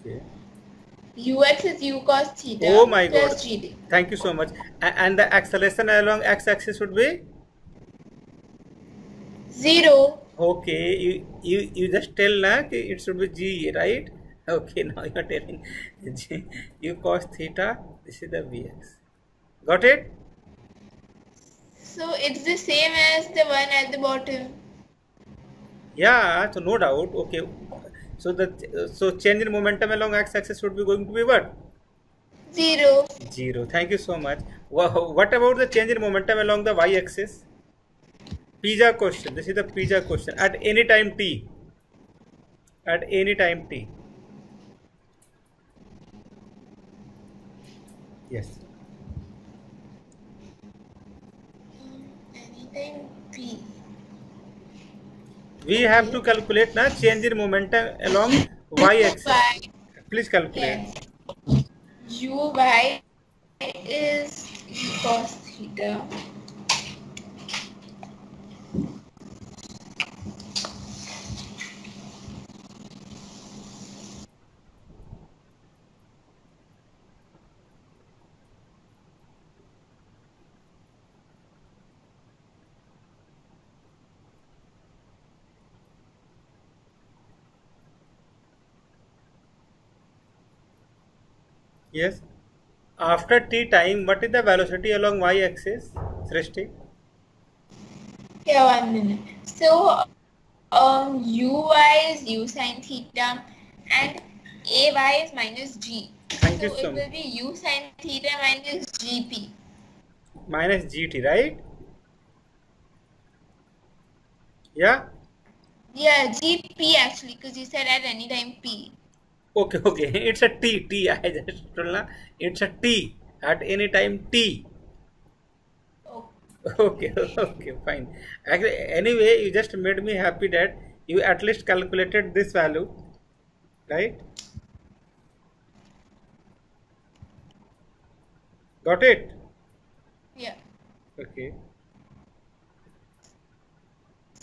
Okay. Ux is u cos theta Oh my plus God. gd. Thank you so much. And the acceleration along x-axis would be. Zero. Okay, you you you just tell na it should be g, right? Okay, [laughs] now you are telling g, u cos theta. This is the vx. Got it? So it's the same as the one at the bottom. Yeah. So no doubt. Okay. So the so change in momentum along x-axis would be going to be what? Zero. Zero. Thank you so much. What about the change in momentum along the y-axis? Pizza question. This is the pizza question. At any time t. At any time t. Yes. Um, anything p. We have to calculate na change in momentum along y-axis. Please calculate. Yes. U y is cos theta. Yes. After t time, what is the velocity along y-axis? Srishti? Yeah, one minute. So, um, uy is u sine theta and ay is minus g. Thank so so it will be u sine theta minus gp. Minus gt, right? Yeah? Yeah, GP actually, because you said at any time P. Okay, okay. [laughs] It's a T. T. I just told na. It's a T. At any time T. Okay, [laughs] okay, fine. Actually, anyway, you just made me happy that you at least calculated this value, right? Got it? yeah. Okay.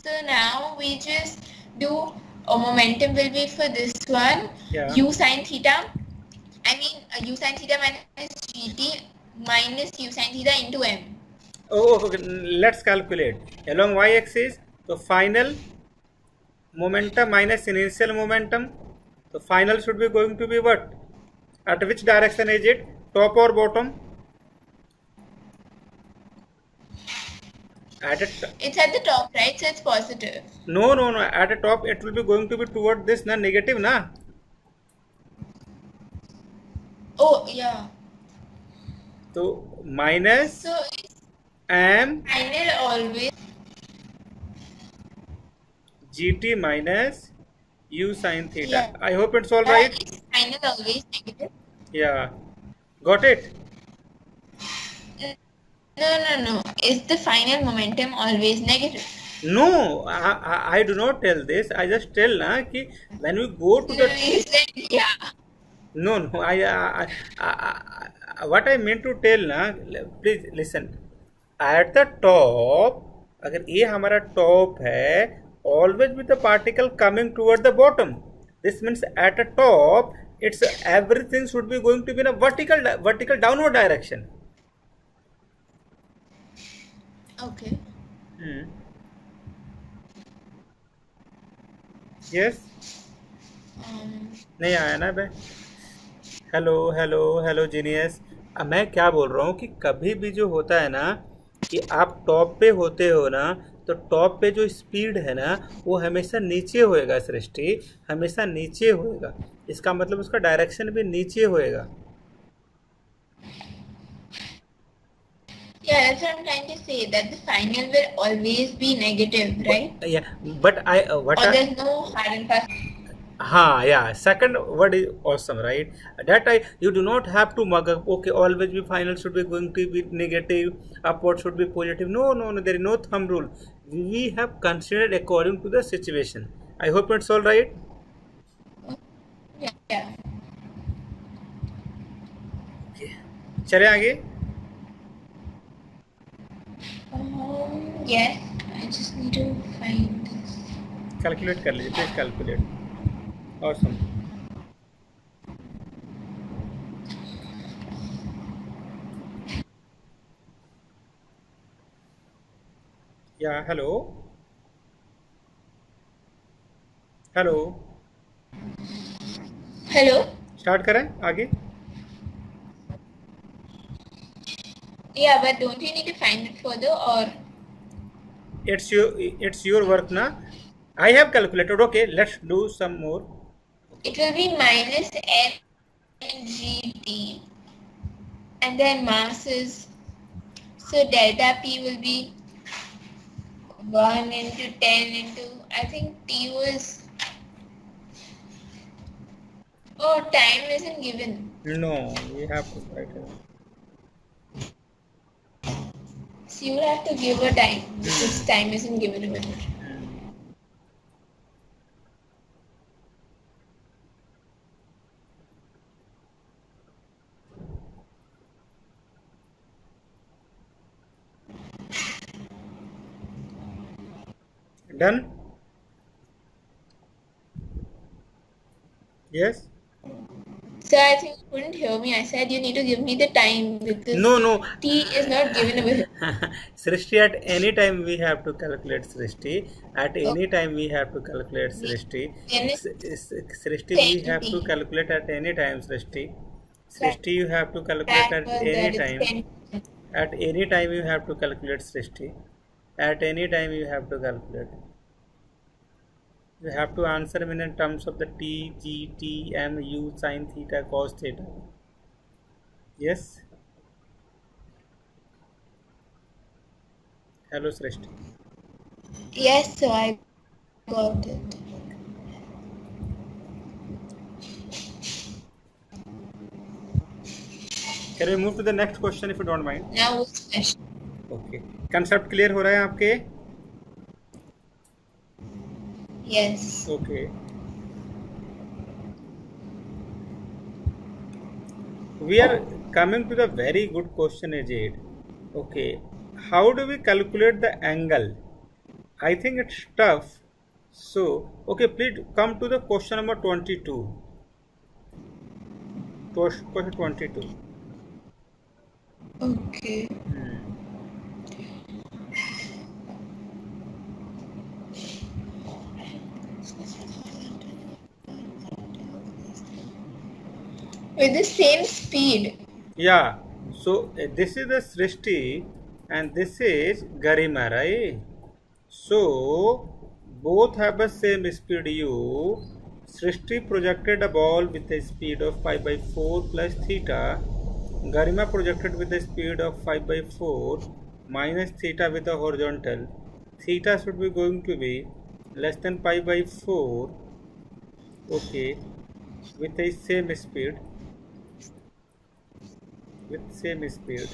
So now we just do a momentum will be for this one Yeah. u sine theta. I mean uh, u sine theta minus gt minus u sine theta into m. Oh, okay. Let's calculate. Along y-axis, the final momentum minus initial momentum. The final should be going to be what? At which direction is it? Top or bottom? At a It's at the top, right? So it's positive. no, no, no. At the top, it will be going to be toward this, na negative, na. Oh yeah. So minus So it's m final always. gt minus u sine theta. Yeah. I hope it's all Yeah, right. It's final always negative. Yeah. Got it? No, no, no. Is the final momentum always negative? No, I, I, I do not tell this. I just tell na ki when we go to No, the you said yeah. no no I, I, I, I what I meant to tell na please listen at the top अगर ये हमारा top है always with the particle coming toward the bottom this means at the top it's everything should be going to be in a vertical di- vertical downward direction Okay. hmm. yes? Um, नहीं आया ना बे hello hello hello genius अब मैं क्या बोल रहा हूँ कि कभी भी जो होता है ना कि आप टॉप पे होते हो ना तो टॉप पे जो स्पीड है ना वो हमेशा नीचे होएगा सृष्टि। हमेशा नीचे होएगा। इसका मतलब उसका डायरेक्शन भी नीचे होएगा। Yeah, that's what I'm trying to say. That the final will always be negative, right? Yeah, but I uh, what? Or I, there's no hard and fast. हाँ या second word is awesome right that I you do not have to mug okay always be final should be going to be negative upward should be positive no no no there is no thumb rule we have considered according to the situation I hope it's all right चले आगे calculate कर लीजिए please calculate और सुन या hello hello hello start करें आगे? Yeah, but don't you need to find it further or? It's your it's your work na? I have calculated. Okay let's do some more. It will be minus m gt and then mass is so delta p will be 1 into 10 into I think t was oh time isn't given. No we have to write it so you will have to give a time. Because time isn't given here. done? Yes so I think you couldn't hear me. I said you need to give me the time because no no. T is not given here. [laughs] Srishti at any time we have to calculate Srishti. At any time we have to calculate Srishti. Srishti we have to calculate at any time Srishti. Srishti you have to calculate at any time. at any time you have to calculate Srishti. At any time you have to calculate you have to answer them in terms of the t g t m u sin theta cos theta yes hello Srishti yes so I got it. Can we move to the next question if you don't mind? Now? Okay. Concept clear हो रहा है आपके? Yes. Okay. We are coming to the very good question, Ajay. Okay. How do we calculate the angle? I think it's tough. So, okay, please come to the question number 22. Question 22. Okay. With the same speed. Yeah. So uh, this is the Srishti and this is Garima, right? So both have the same speed u. Srishti projected a ball with a speed of 5 by 4 plus theta. Garima projected with a speed of 5 by 4 minus theta with a horizontal. Theta should be going to be less than pi by 4. Okay. With a same speed with same speed.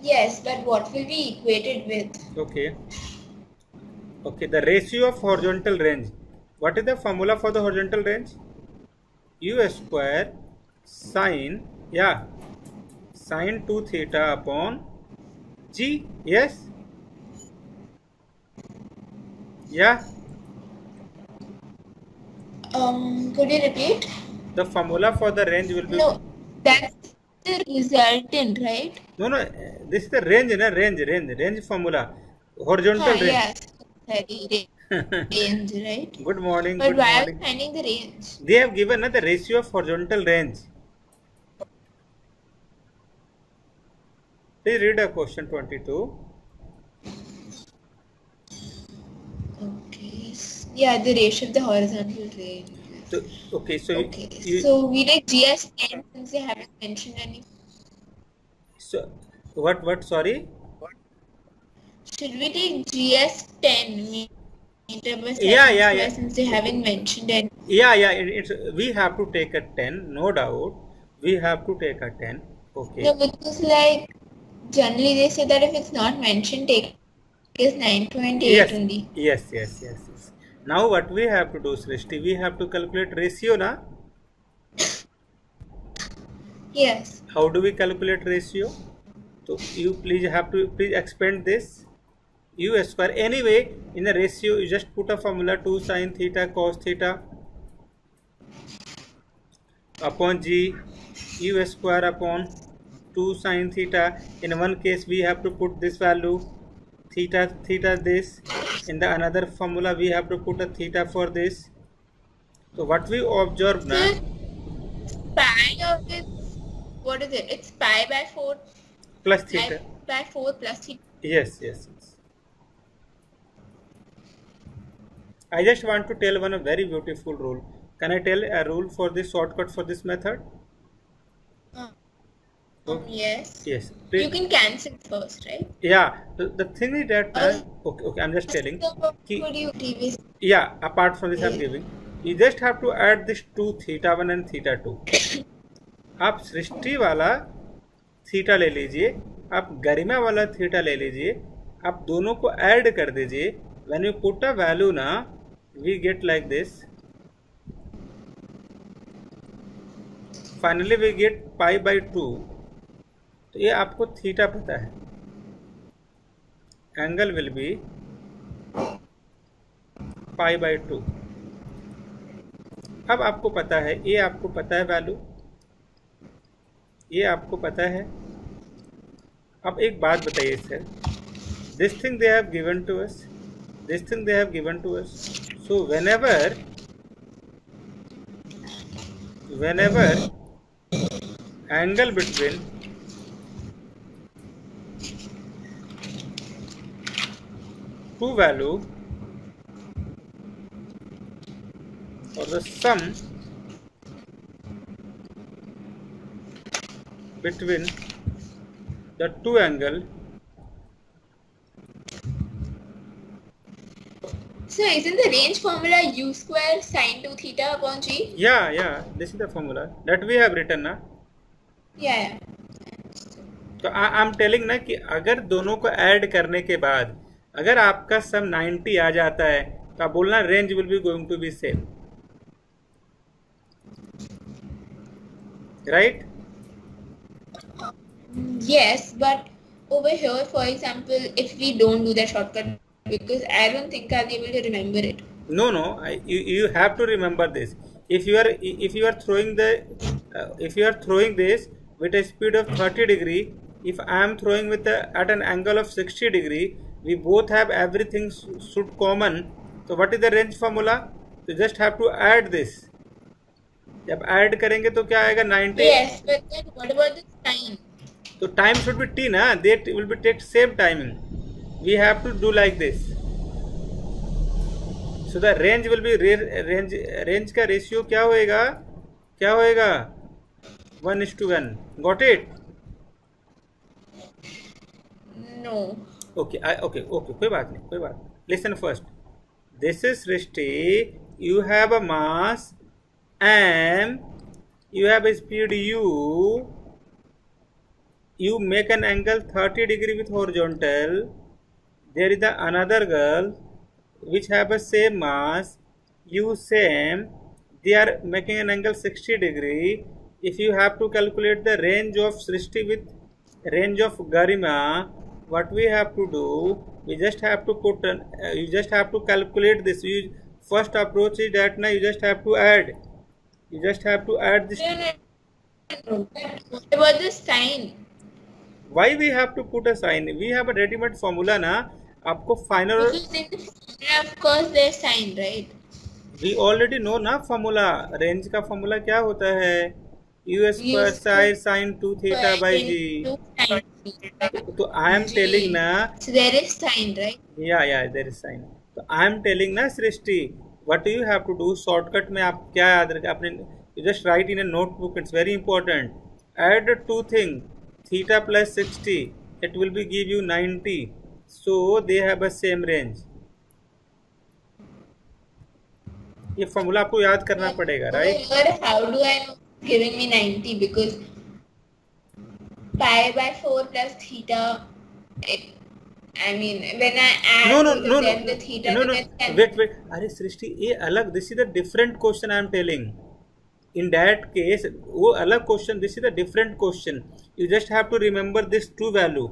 Yes, but what will be equated with? Okay. Okay, the ratio of horizontal range. What is the formula for the horizontal range? U square sine, yeah, sine 2 theta upon G, yes? Yeah, Um, could you repeat? the formula for the range will be. No, that's the resultant, right? No, no, this is the range, na? range, range, range formula. Horizontal Ah, range. yes, sorry, ra- range, right? [laughs] Good morning, But good why are morning. you finding the range? They have given uh, the ratio of horizontal range. Please read a question 22. Okay. Yeah, the ratio of the horizontal range. So, okay, so, Okay. you, So we like GS10 since they haven't mentioned any. so what, what, sorry? Should we take GS10 meter Yeah, yeah, yeah. since they haven't mentioned any? Yeah, yeah, it, it's, we have to take a 10, no doubt. We have to take a 10. Okay. No, because like generally they say that if it's not mentioned, take is 9.8 Yes, only. yes, yes, yes, yes. Now what we have to do, Srishti, we have to calculate ratio, na? Yes. How do we calculate ratio? So you please have to please expand this. U square. Anyway, in the ratio, you just put a formula 2 sine theta cos theta upon G U square upon 2 sine theta. In one case, we have to put this value theta theta this. In the another formula, we have to put a theta for this. So what we observe now, hmm. pi of it, what is it? It's pi by 4, plus theta pi by 4 plus theta. Yes, yes, yes. I just want to tell one a very beautiful rule. Can I tell a rule for this shortcut for this method? Um, Oh. yes. Yes. You can cancel first, right? Yeah. The, the thing is that uh, okay, okay. I'm just telling. So Ki- you previous? Yeah. Apart from this, I'm giving. You just have to add this two theta one and theta two. आप सृष्टि वाला theta ले लीजिए आप गरिमा वाला theta ले लीजिए आप दोनों को ऐड कर दीजिए when you put a value ना we get like this finally we get pi by two तो ये आपको थीटा पता है। Angle will be pi by two. अब आपको पता है, ये आपको पता है वैल्यू। ये आपको पता है। अब एक बात बताइए sir this thing they have given to us this thing they have given to us so whenever whenever angle between two value for the sum between the two angle So isn't the range formula u square sin 2 theta upon g? Yeah, yeah. This is the formula that we have written na. Yeah. yeah. तो आई am telling ना कि अगर दोनों को add करने के बाद अगर आपका सम 90 आ जाता है तो आप बोलना range will be going to be same right Yes, but over here, for example, if we don't do that shortcut, because I don't think I'll be able to remember it. no no I, you, you have to remember this if you are if you are throwing the uh, if you are throwing this with a speed of 30 degree if i am throwing with a, at an angle of 60 degree we both have everything should common so what is the range formula you just have to add this जब add करेंगे तो क्या आएगा 90 Yes, but then what about the sine? तो time should be T ना they will be take same timing we have to do like this so the range will be range range का ratio क्या होएगा क्या होएगा one is to one got it No. Okay I okay okay कोई बात नहीं, कोई बात listen first this is Srishti you have a mass M you have speed you you make an angle 30 degree with horizontal there is the another girl which have a same mass you same they are making an angle 60 degree if you have to calculate the range of Srishti with range of Garima what we have to do we just have to put an, uh, you just have to calculate this you first approach is that now you just have to add you just have to add this about the sine? why we have to put a sign we have a ready made formula na आपको final the formula, of course, there's sine, right? We already know ना formula range का formula क्या होता है U S पर us per side sin 2 theta by g so i am telling na so there is sign right yeah yeah there is sign so i am telling na srishti what do you have to do shortcut mein aap kya yaad rakhe apne you just write in a notebook it's very important add two thing theta plus 60 it will be give you 90 so they have a same range ये formula आपको याद करना पड़ेगा right how do I giving me 90? Because pi by 4 plus theta, it, I mean, when I add no no no them no the theta, no then no. wait wait. अरे सृष्टि ये अलग this is the different question I am telling in that case वो अलग question this is a different question you just have to remember this two value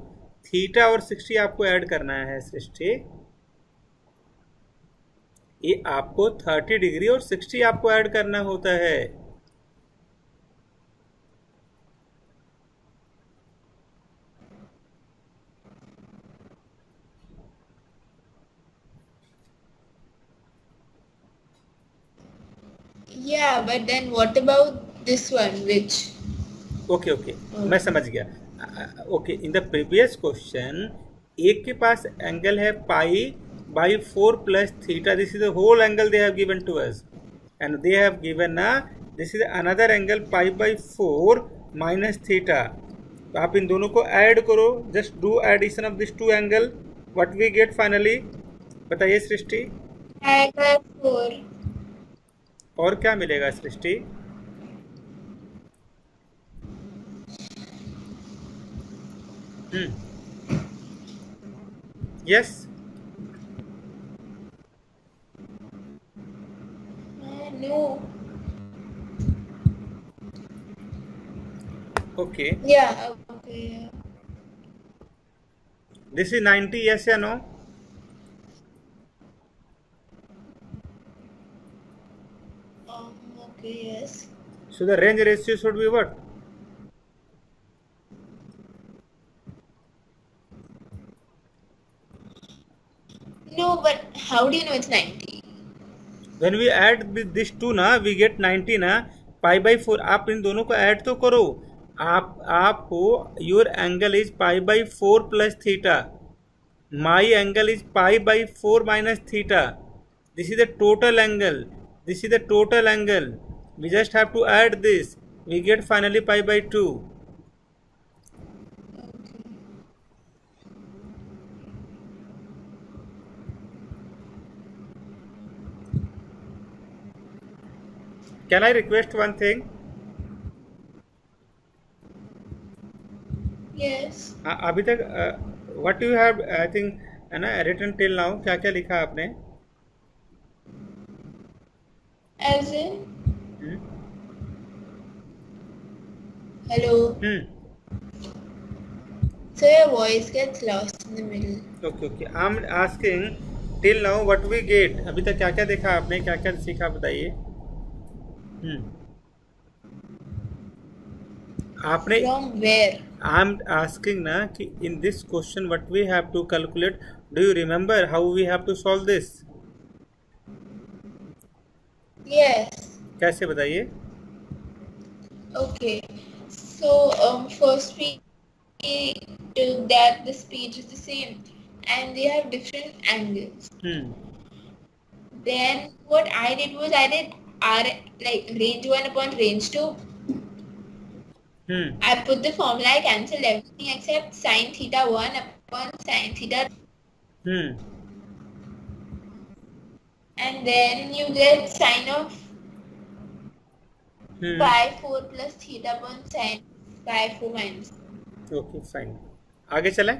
theta और 60 आपको add करना है सृष्टि. ये आपको 30 डिग्री और 60 आपको ऐड करना होता है. yeah but then what about this one which okay okay oh. मैं समझ गया okay in the previous question A के पास एंगल है पाई by 4 plus theta this is the whole angle they have given to us and they have given a this is another angle pi by 4 minus theta तो आप इन दोनों को add करो just do addition of this two angle what we get finally बताइए सृष्टि और क्या मिलेगा Srishti? Yes okay this is ninety yes या no? Yes. so the range ratio should be what? No, but how do you know it's 90? when we add with this two ना we get 90 ना पाई by four आप इन दोनों को add तो करो। आप आपको your angle is pi by four plus theta my angle is pi by four minus theta this is the total angle this is the total angle we just have to add this we get finally pi by 2 can i request one thing yes uh, abhi tak uh, what do you have i think है ना written till now kya kya likha aapne as in Hello. Hmm. So your voice gets lost in the middle. Okay, okay. I'm asking till now what we get. अभी तक क्या क्या देखा आपने क्या क्या सीखा बताइए hmm. आपने From where? I'm asking ना कि in this question what we have to calculate. Do you remember how we have to solve this? Yes. कैसे बताइए Okay. So um, first we took that the speed is the same, and they have different angles. Hmm Then what I did was I did R like range one upon range two. Hmm I put the formula. I cancelled everything except sine theta one upon sine theta, hmm and then you get sine of hmm pi four plus theta upon sine pi four minus. Okay fine आगे चलें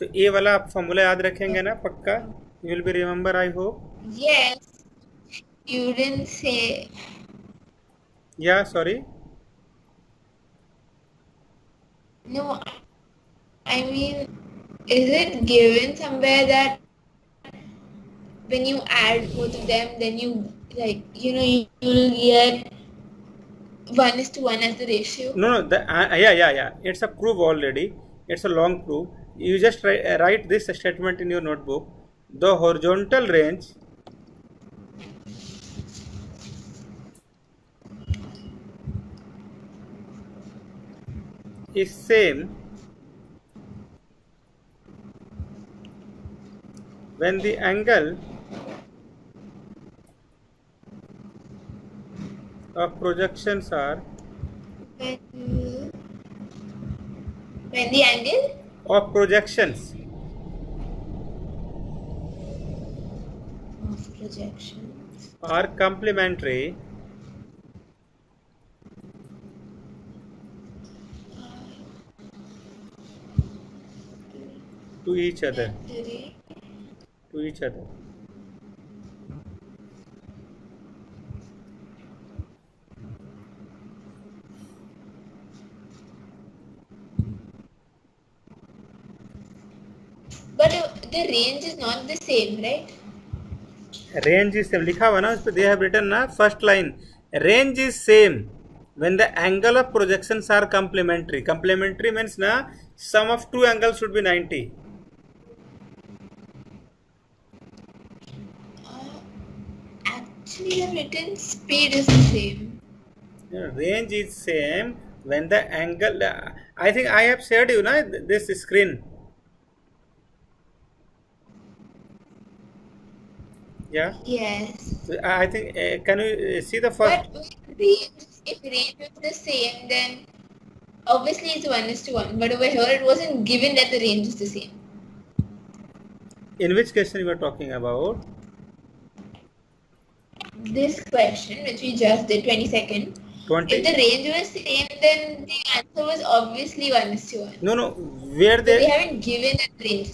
तो ए वाला आप formula याद रखेंगे ना पक्का you will be remember I hope Yes. You didn't say yeah sorry no. I mean, is it given somewhere that when you add both of them, then you like you know you will get one is to one as the ratio? no no the, uh, yeah yeah yeah. It's a proof already. It's a long proof. You just write, uh, write this statement in your notebook. The horizontal range is same when the angle of projections are When when the angle of projections of projection are complementary to each other to each other But uh, the range is not the same, right? range is same लिखा हुआ ना उस पे they have written ना first line range is same when the angle of projections are complementary complementary means ना sum of two angles should be 90 Uh, actually, the written speed is the same. Know, range is same when the angle uh, i think i have shared you na this screen yeah Yes. i think uh, can you uh, see the first But range, if range is the same, then obviously it's one is to one. But over here, it wasn't given that the range is the same. in which question you were talking about This question, which we just did, 20 second, 20 if the range was the same, then the answer was obviously one is to one. no no where So they they haven't given that range.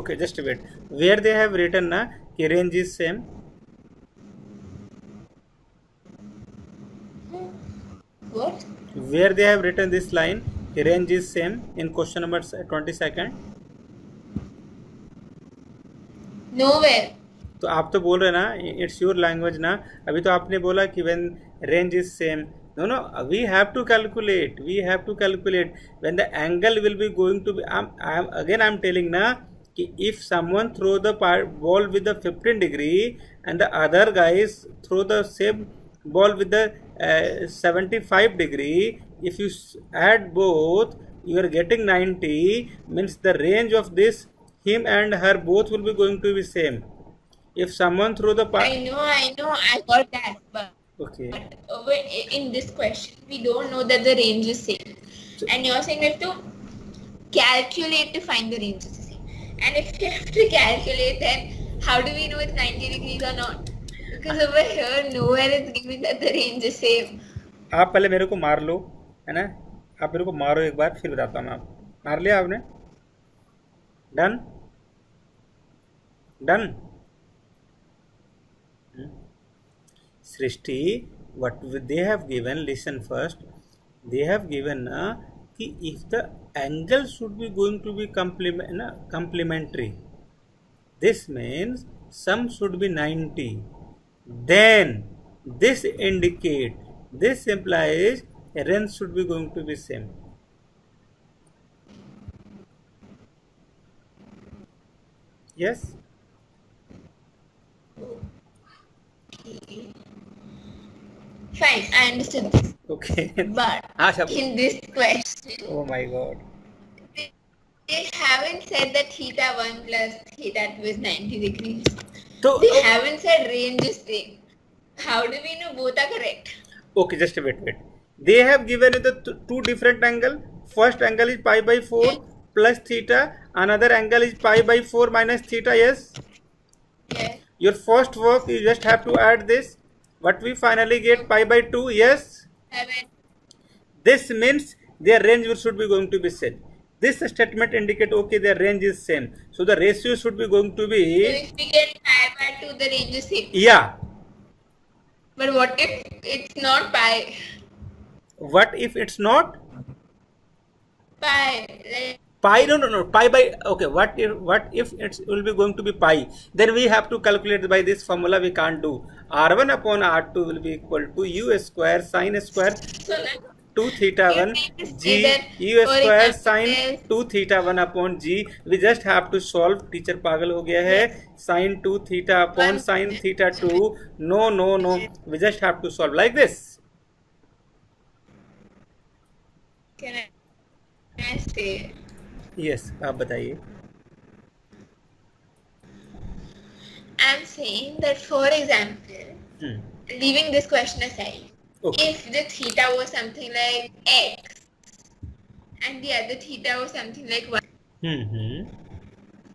Okay just wait where they have written na range is same. What? where they have written this line ki range is same in question number 22nd Nowhere. तो आप तो बोल रहे ना it's your language ना। अभी तो आपने बोला कि when range is same no no we have to calculate we have to calculate when the angle will be going to be I am again I am telling ना if someone throw the ball with the 15 degree and the other guys throw the same ball with the uh, 75 degree if you add both you are getting 90 means the range of this him and her both will be going to be same. If someone throw the ball, I know I know I got that but okay. but uh, in this question we don't know that the range is same. And you're saying we have to calculate to find the range And if you have to calculate, then how do we know it's 90 degrees or not? Because over here, nowhere it's given that the range is same. आप पहले मेरे को मार लो है ना आप मेरे को मारो एक बार फिर बताता हूँ आप मार लिया आपने done done Srishti what they have given listen first they have given uh, कि if the angle should be going to be complement complementary. This means sum should be 90 then this indicate this implies range should be going to be same. Yes Fine, I understood this. Okay. But in this question, oh my god, they, haven't said that theta 1 plus theta 2 is 90 degrees. So, they oh. haven't said range is same. How do we know both are correct? Okay, just a bit, wait. They have given the two different angle. First angle is pi by 4 yes. plus theta. Another angle is pi by 4 minus theta, yes? Yes. Your first work, you just have to add this what we finally get pi by 2 yes this means their range should be going to be same this statement indicate okay their range is same so the ratio should be going to So be if we get pi by 2, the range is same. yeah But what if it's not pi? what if it's not Pi. Pi no no no pi by okay what if what if it will be going to be pi then we have to calculate by this formula we can't do r1 upon r2 will be equal to u square sine square so like, 2 theta 1 g u square sine 2 theta 1 upon g we just have to solve teacher पागल हो गया है sine 2 theta upon sine theta 2 no no no we just have to solve like this can I, can I say? yes आप बताइए I'm saying that, for example, hmm. leaving this question aside, okay if the theta was something like x and the other theta was something like y, hmm hmm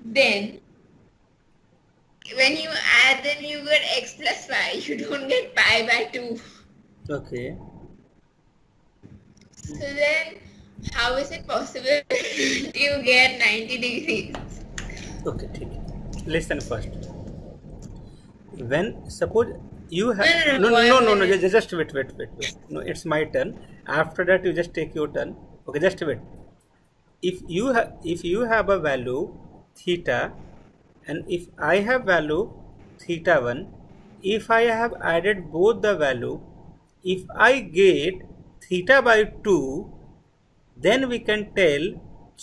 then when you add them, you get x plus y. [laughs] You don't get pi by 2. okay So then, how is it possible [laughs] you get 90 degrees? Okay, listen first. When suppose you have no no no no, no, no just wait wait wait wait no it's my turn. After that you just take your turn. Okay, just wait. If you have if you have a value theta, and if I have value theta one, if I have added both the value, if I get theta by two then we can tell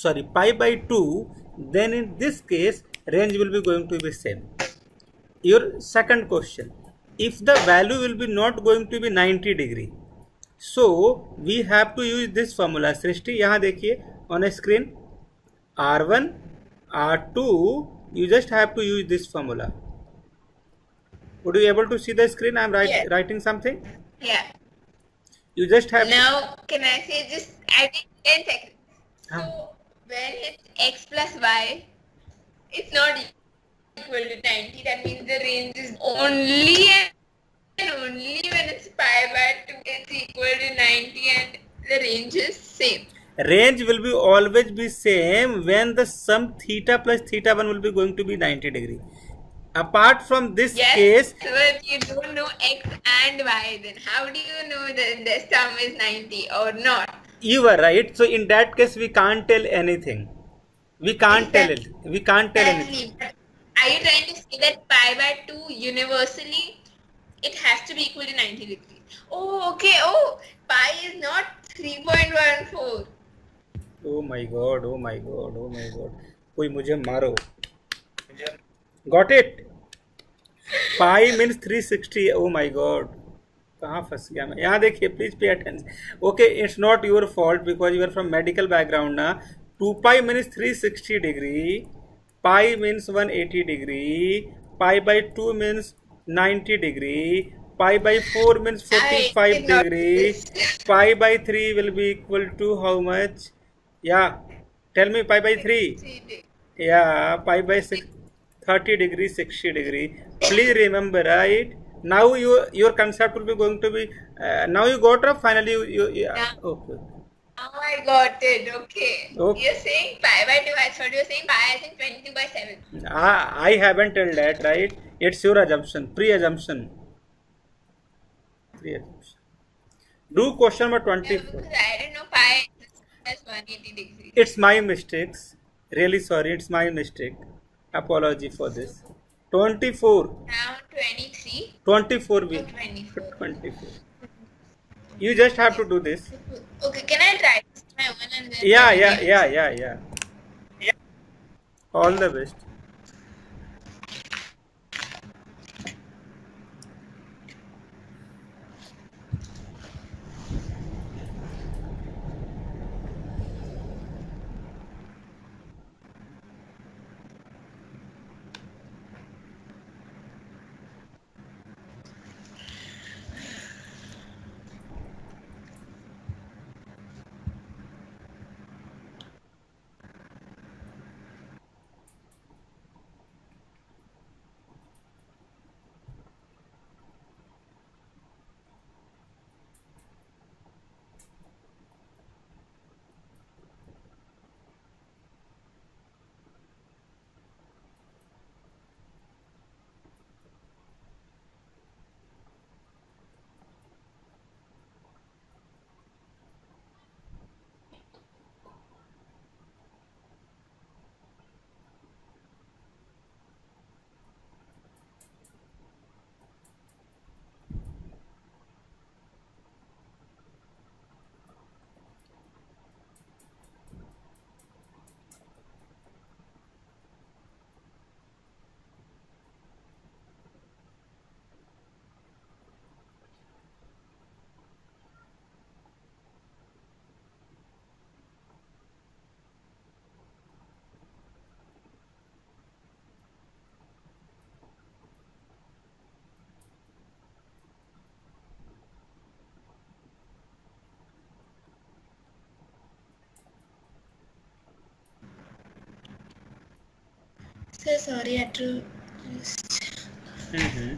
sorry pi by 2 then in this case range will be going to be same your second question if the value will be not going to be 90 degree so we have to use this formula सृष्टि यहाँ देखिए on a screen r1 r2 you just have to use this formula would you able to see the screen i'm write, Yes. writing something Yeah. you just have Now, can I say just adding 10 seconds? Huh? Ah. So, when it's x plus y, it's not equal to 90. That means the range is only and only when it's pi by 2, it's equal to 90 and the range is same. range will be always be same when the sum theta plus theta 1 will be going to be 90 degree apart from this Yes, case but you don't know x and y then. How do you know that the sum is 90 or not? you are right so in that case we can't tell anything we can't tell it we can't tell anything Exactly. But Are you trying to say that pi by 2 universally it has to be equal to 90 degrees? Oh, okay. Oh, pi is not 3.14. oh my god oh my god oh my god कोई मुझे मारो got It pi means 360 oh my god. कहाँ फंस गया मैं? यहाँ देखिए please pay attention okay it's not your fault because you are from medical background ना. Two pi means three sixty degree pi means one eighty degree pi by two means ninety degree pi by four means forty five degree pi by 3 will be equal to how much? Yeah. Tell me pi by 3 yeah pi by 6 30 degree 60 degree please remember right now you your concept will be going to be uh, now you got up finally you, you yeah. Yeah. okay Now I got it. Okay. Okay. You're saying pi by 2. I thought you were saying pi as in 22 by 7. I, I haven't told that right it's your assumption pre-assumption pre-assumption do question number No, 24 because I didn't know pi is 180 degrees. it's my mistakes really sorry it's my mistake apology for this. 24 Now 23 24 we or 24. 24 you just have to do this. Okay, can I try? This my one and then? yeah yeah yeah yeah yeah. All the best So sorry, I had to just. hmm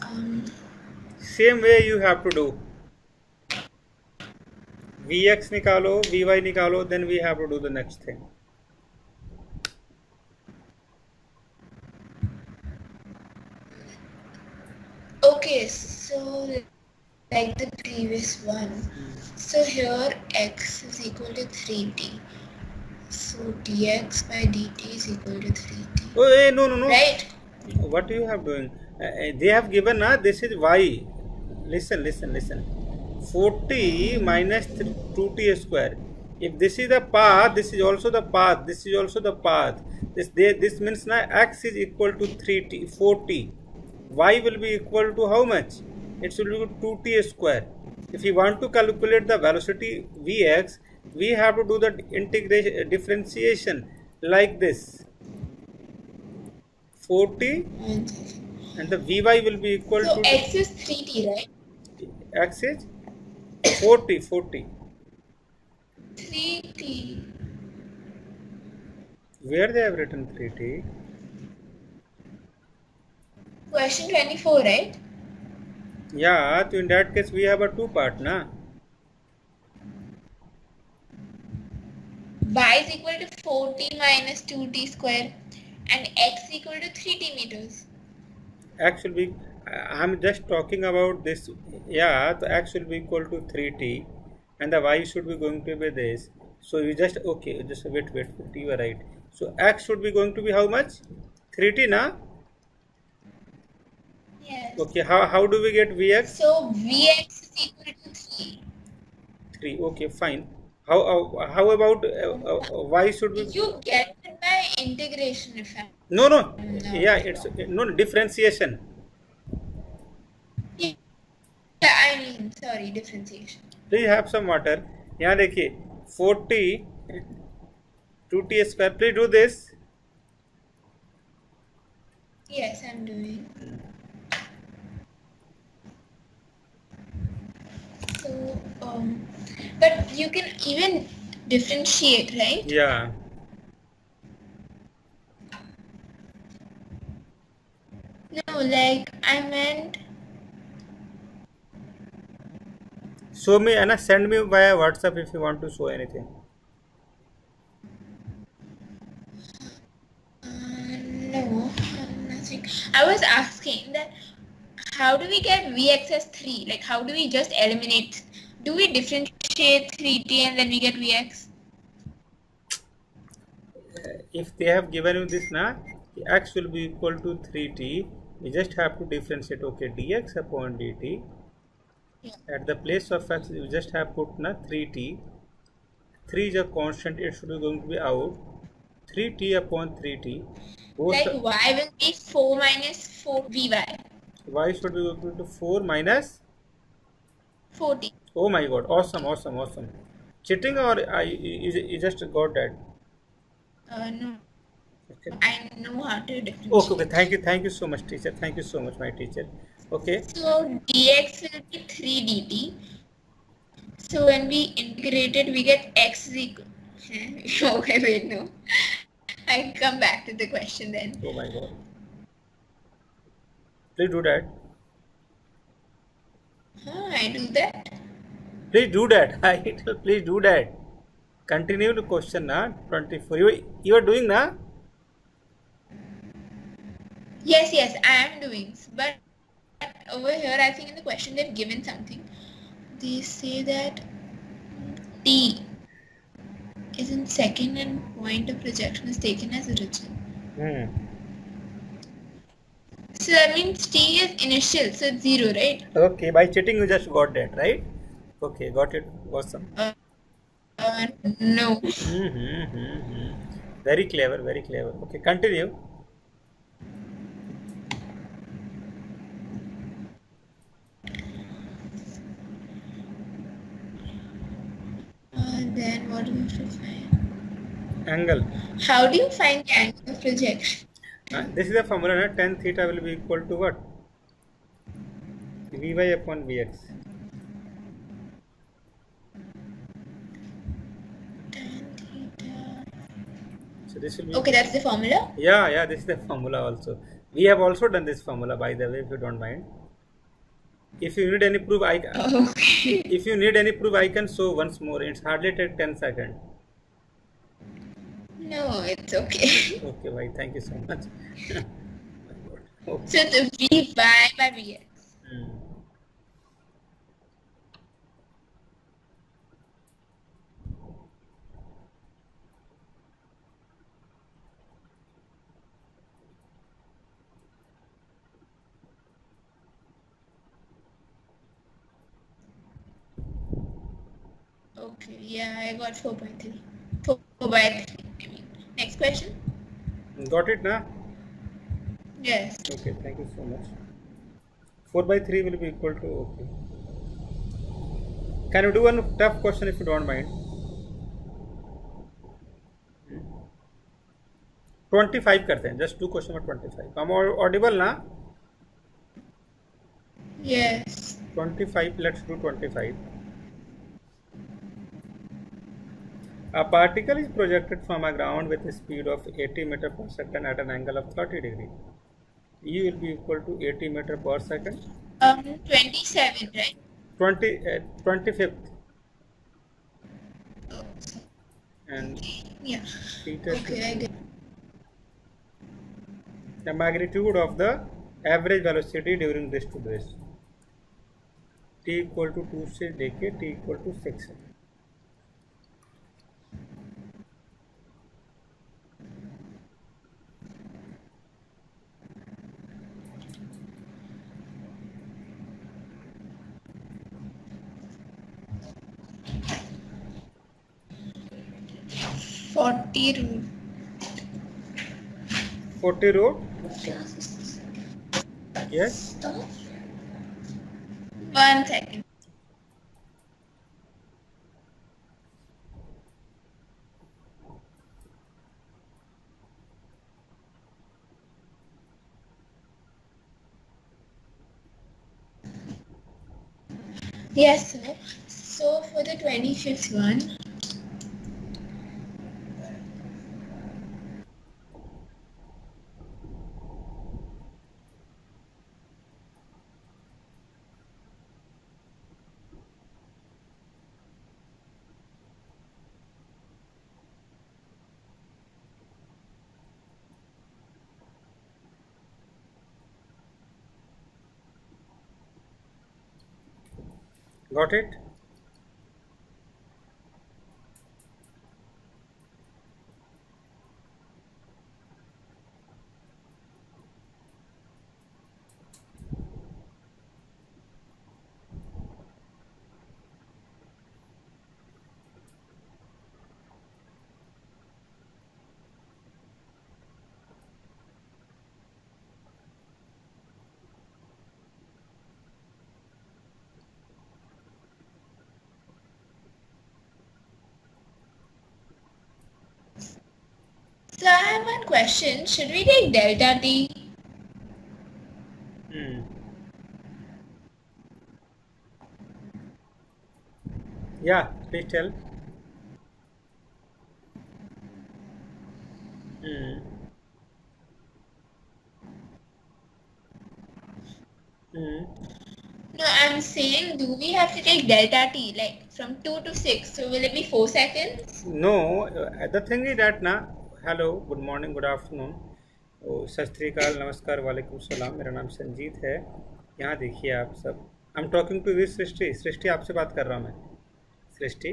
Um, same way you have to do vx निकालो vy निकालो then we have to do the next thing okay, so like the previous one. So here x is equal to 3t. So dx by dt is equal to 3t. oh hey, no no no. Right? what you have doing? Uh, uh, they have given uh, this is y. Listen listen listen. 40 minus 2t square. If this is the path this is also the path. This is also the path. This they, this means now x is equal to 3t 40 y will be equal to how much? It will be 2t square. If you want to calculate the velocity vx we have to do the integration differentiation like this 40 One second. and the vy will be equal So to x is 3t, right? x is 40 40 3t. where they have written 3t Question 24, right? yeah so in that case we have a two part na y is equal to 40 minus 2t square and x equal to 3t meters. x will be i'm just talking about this. Yeah the x will be equal to 3t and the y should be going to be this. So you just okay just wait wait wait you are right. So x should be going to be how much? 3t na? Yes. okay how, how do we get vx? So vx is equal to 3. 3 okay fine how uh, how about uh, uh, y should be You get it by integration if I'm no no No. yeah it's no differentiation Yeah, I mean, sorry, differentiation. please have some water यहाँ देखिए 40 2t square please do this Yes, I'm doing. So, um, but you can even differentiate, right? yeah No, like I meant show me and send me via whatsapp if you want to show anything uh, no, nothing. I was asking that how do we get Vx as 3? Like how do we just eliminate? Do we differentiate 3t and then we get Vx? if they have given you this now x will be equal to 3t we just have to differentiate okay dx upon dt Yeah. at the place of x you just have put na 3t 3 is a constant it should be going to be out 3t upon 3t both Like y will be 4 minus 4 Vy. y should be equal to 4 minus 40. Oh my god awesome awesome awesome cheating or I you, just got that Uh, no, okay I know how to differentiate. okay okay thank you thank you so much teacher thank you so much my teacher okay So dx will be 3 dt. So when we integrate it, we get x is equal. [laughs] okay, wait, no. I come back to the question then. Oh my god. Please do that. Huh, I do that. Please do that. [laughs] I please do that. Continue the question na 24. You, you are doing na? Yes, yes, I am doing. But over here, I think in the question they've given something. They say that t is in second and point of projection is taken as origin. Hmm. So that means t is initial, so it's zero, right? Okay, by cheating you just got that, right? Okay, got it. Awesome. Uh, uh, no. Mm-hmm. Very clever, very clever. Okay, continue. Uh, then what do we have to find? Angle. How do you find the angle of projection? Uh, this is a formula. Na? Tan theta will be equal to what? Vy upon Vx. Tan theta. So this will be. Okay, that's the formula. Yeah, yeah, this is the formula also. We have also done this formula by the way, if you don't mind. If you need any proof, I [laughs] Okay. if you need any proof, I can show once more. It's hardly take 10 seconds. No, it's okay. [laughs] Okay, bye. Thank you so much. okay. [laughs] So it's v by by vx. Hmm. Okay, yeah, I got 4.3. 4 by 3, I mean. Next question? Got it, na? Yes. Okay, thank you so much. 4 by 3 will be equal to okay. Can you do one tough question if you don't mind? Hmm. 25 करते हैं just to question में 25 हम Audible ना Yes. 25 let's do 25 a particle is projected from a ground with a speed of 80 meter per second at an angle of 30 degree e will be equal to 80 meter per second Um, 27, right? 20 uh, 25th Oh, and yeah. theta Okay, I get the magnitude of the average velocity during this to this t equal to 2 से लेके t equal to 6 है Forty root. 40 root yes One second. Yes, sir. So for the 25th one, Got it? So I have one question. Should we take delta t? Hmm. Yeah, please tell. Hmm. Hmm. No, I'm saying, do we have to take delta t, like from 2 to 6? So will it be 4 seconds? No, uh, the thing is that ना hello good morning good afternoon ओ सत श्रीकाल नमस्कार वालेकुम सलाम। मेरा नाम संजीत है। यहाँ देखिए आप सब। I am talking to with Srishti. Srishti आपसे बात कर रहा हूँ मैं। Srishti?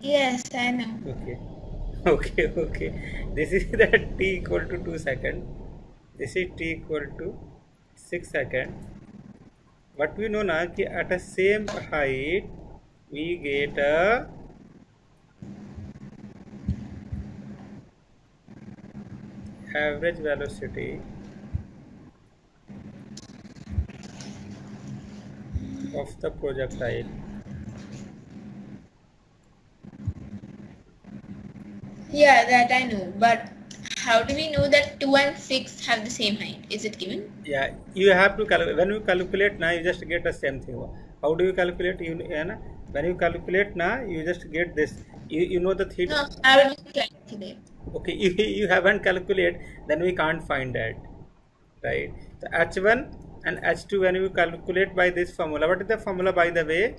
Yes I know okay okay okay this is that T equal to two second this is T equal to six second what we know ना कि at a same height we get a average velocity of the projectile Yeah, that I know. But how do we know that 2 and 6 have the same height? Is it given? yeah you have to calculate when you calculate now you just get the same thing how do you calculate you yeah, na? when you calculate now you just get this you, you know the theta No, how do we calculate? Okay [laughs] you, you haven't calculate then we can't find that right the h1 and h2 when you calculate by this formula what is the formula by the way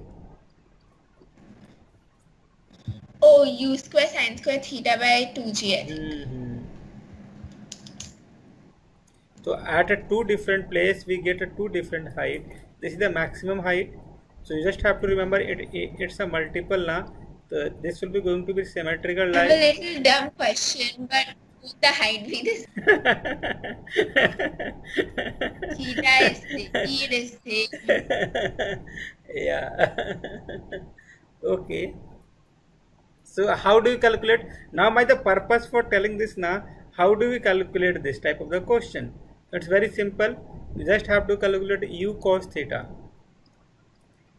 Oh, u square sine square theta by 2gl. Mhm. So at a two different place we get a two different height. This is the maximum height. So you just have to remember it, it it's a multiple now. So this will be going to be symmetrical have a little dumb question, but would the height be this? Theta is the T is yeah. okay. So how do you calculate? Now my the purpose for telling this now, how do we calculate this type of the question? It's very simple. You just have to calculate u cos theta.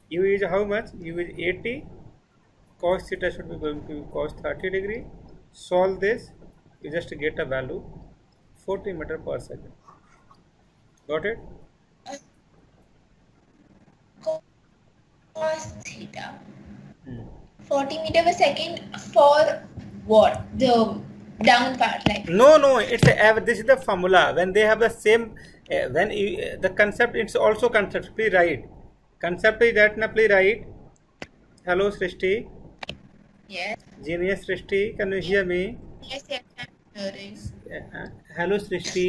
u is how much? u is 80. Cos theta should be going to be cos 30 degree. Solve this. You just get a value 40 meter per second. Got it? cos theta. Hmm. 40 meter per second for what? The down part, like. No, no, it's a, this is the formula. When they have the same, uh, when you, uh, the concept, it's also concept. Please write. Concept is that na please write. Hello, Srishti. जी भैया सृष्टि कन्विजिया में hello Srishti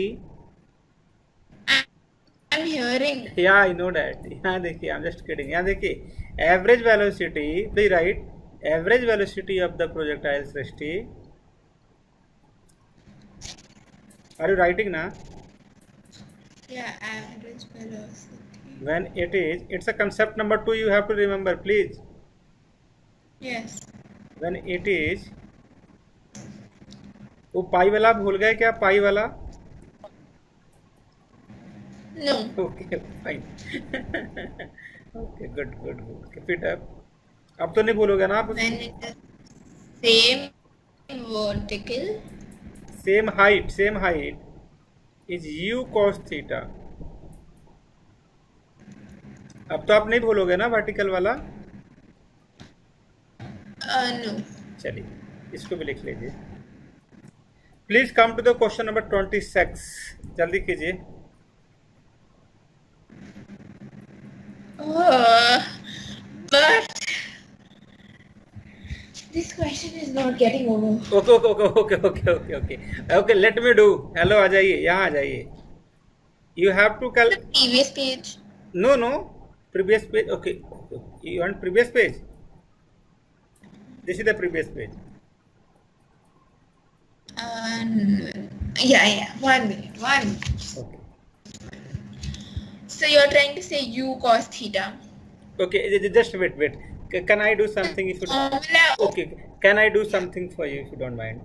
are you writing ना average when it is it's a concept number two you remember please when it is वो pi वाला भूल गए क्या? पाई वाला? No. Okay fine okay good good it up अब तो नहीं भूलोगे ना आप? Same vertical. Same height same height is U cos theta अब तो आप नहीं भूलोगे ना वर्टिकल वाला? Uh, no. चलिए इसको भी लिख लीजिए please come to the question number twenty six जल्दी कीजिए Uh, this question is not getting over. Okay okay okay okay okay okay okay okay let me do hello आ जाइए यहाँ आ जाइए you have to call The previous page. No no previous page okay you want previous page This is the previous page. Um, yeah, yeah. One minute. One. Okay. So you're trying to say u cos theta. Okay, just wait, wait. Can I do something if you don't? Um, okay. Can I do something for you if you don't mind?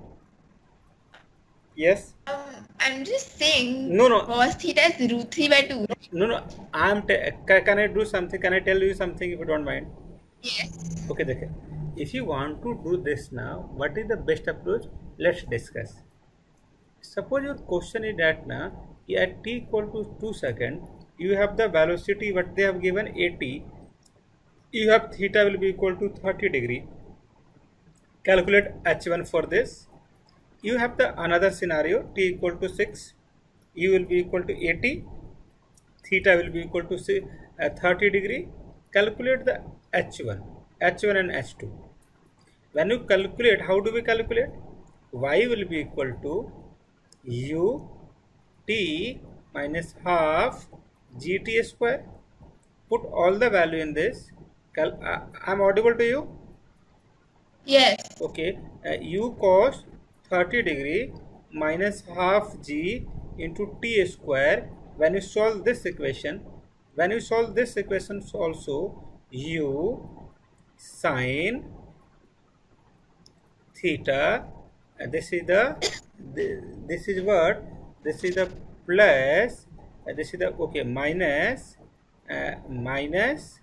Yes. Um, I'm just saying. No, no. Cos theta is root three by two. No, no. I'm. can I do something? Can I tell you something if you don't mind? Yes. Okay, okay if you want to do this now what is the best approach? Let's discuss. Suppose your question is that now at t equal to 2 second you have the velocity what they have given 80 you have theta will be equal to 30 degree. Calculate h1 for this. You have the another scenario t equal to 6 u will be equal to 80 theta will be equal to uh, 30 degree. Calculate the h1 h1 and h2 when you calculate how do we calculate? Y will be equal to u t minus half gt square. Put all the value in this. Cal- uh, i'm audible to you? Yes. okay. Uh, u cos 30 degree minus half g into t square. When you solve this equation when you solve this equation also u sine theta and this is the this is what? This is the plus this is the okay minus uh, minus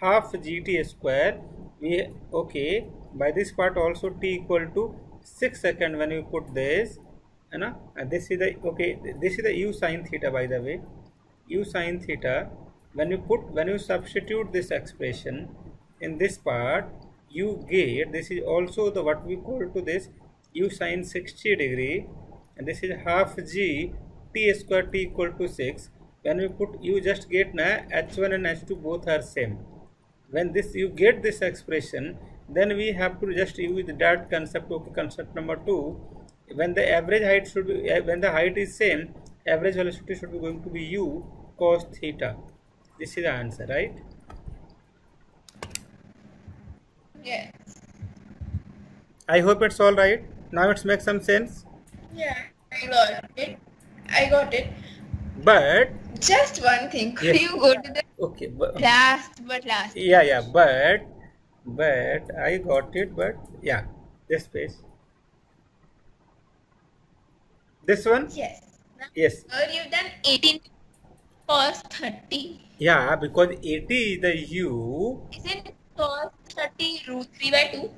half gt square. We okay by this part also t equal to 6 second when you put this you know and this is the okay this is the u sine theta by the way. u sine theta when you put when you substitute this expression in this part you get this is also the what we call to this u sine 60 degree. And this is half g t square t equal to 6 when we put you just get na h1 and h2 both are same. When this you get this expression then we have to just use that concept okay concept number two. When the average height should be eh, when the height is same average velocity should be going to be u cos theta. This is the answer right Yes. i hope it's all right now it's make some sense Yeah. I got it. I got it. but Just one thing. Could [laughs] Yes. you go to the okay but, last but last? yeah yeah but but i got it but yeah this page this one Yes. Now, yes Sir, you've done 18 30. yeah because 80 is the u Isn't cos 30 root 3 by 2?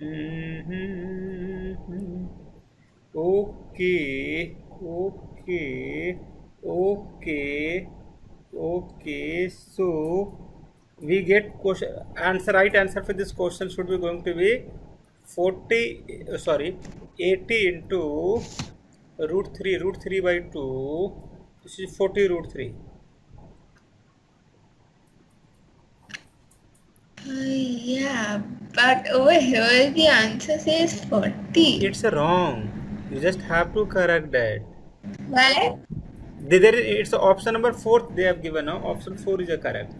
Mhm. Okay, okay, okay, okay. So we get question answer right answer for this question should be going to be 40 uh, sorry 80 into root 3 root 3 by 2 this is 40 root 3 yeah, but over here the answer says 40. it's wrong. You just have to correct that. Why? They- there it's option number four they have given now option four is a correct.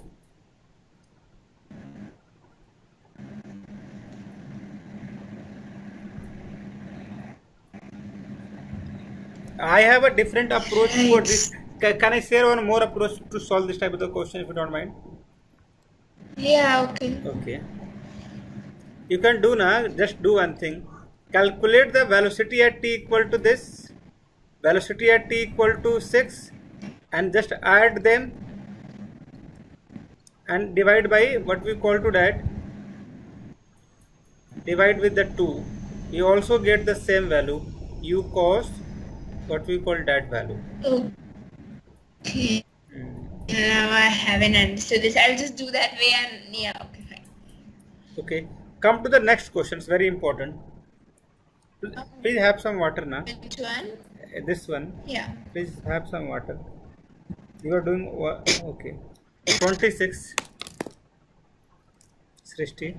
I have a different approach for this. Can i share one more approach to solve this type of the question if you don't mind Yeah, okay. okay. You can do now just do one thing. Calculate the velocity at t equal to this velocity at t equal to 6 and just add them and divide by what we call to that. Divide with the 2 you also get the same value. U cos what we call that value. Okay. Now I haven't understood this. I'll just do that way and yeah, okay, fine. okay. Come to the next question. It's very important. Please have some water now Which one? Uh, this one. Yeah. please have some water. You are doing okay. 26 Srishti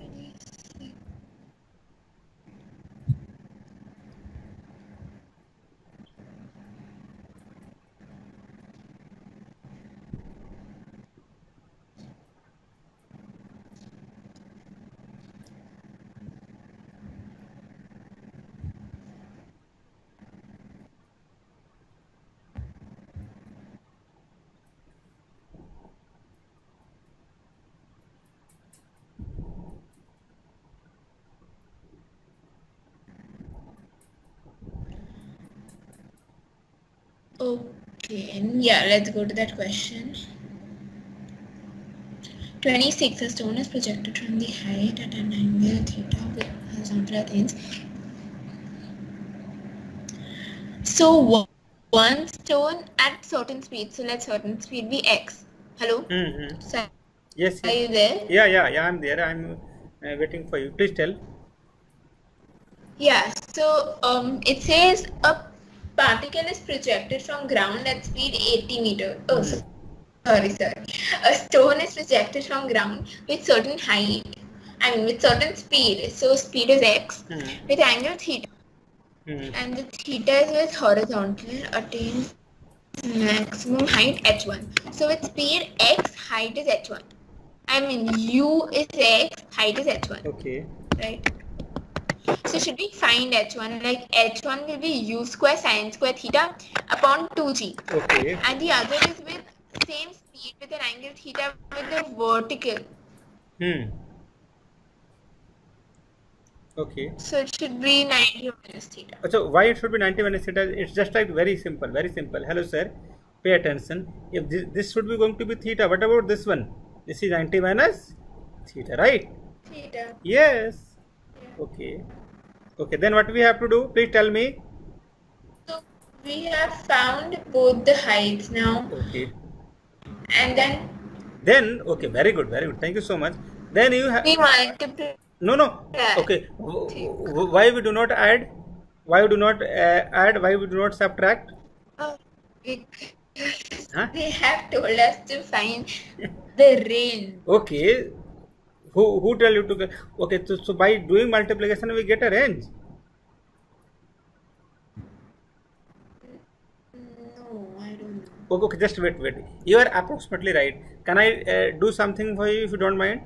Okay, yeah, let's go to that question. 26. A stone is projected from the height at an angle theta with horizontal lines. So one- one stone at certain speed. So let certain speed be x. Hello. Mm-hmm. So Yes, are you there? Yeah, yeah, yeah, I'm there. I'm uh, waiting for you. Please tell. Yeah. So um, it says a particle is projected from ground at speed 80 meter. Oh, Hmm. sorry, sorry. A stone is projected from ground with certain height. I mean, with certain speed. So speed is x Hmm. with angle theta, Hmm. and the theta is with horizontal attains maximum height h1. So with speed x, height is h1. I mean, u is x, height is h1 Okay. right? So should we find h1? Like h1 will be u square sine square theta upon 2g. Okay. And the other is with same speed with an angle theta with the vertical. Hmm. Okay. So it should be 90 minus theta. So why it should be 90 minus theta? It's just like very simple, very simple. Hello, sir. Pay attention. If this, this should be going to be theta, what about this one? This is 90 minus theta, right? Theta. Yes. Okay. Okay. Then what we have to do? Please tell me. So we have found both the heights now. Okay. And then Then okay, very good, very good. Thank you so much. Then you have we multiply. no no. Okay. Why we do not add? Why we do not uh, add? Why we do not subtract? Oh, because Huh? they have told us to find the range. [laughs] Okay. Who who tell you to get? Okay. So, so by doing multiplication we get a range. No, I don't. Okay, okay, just wait, wait. You are approximately right. Can I uh, do something for you if you don't mind?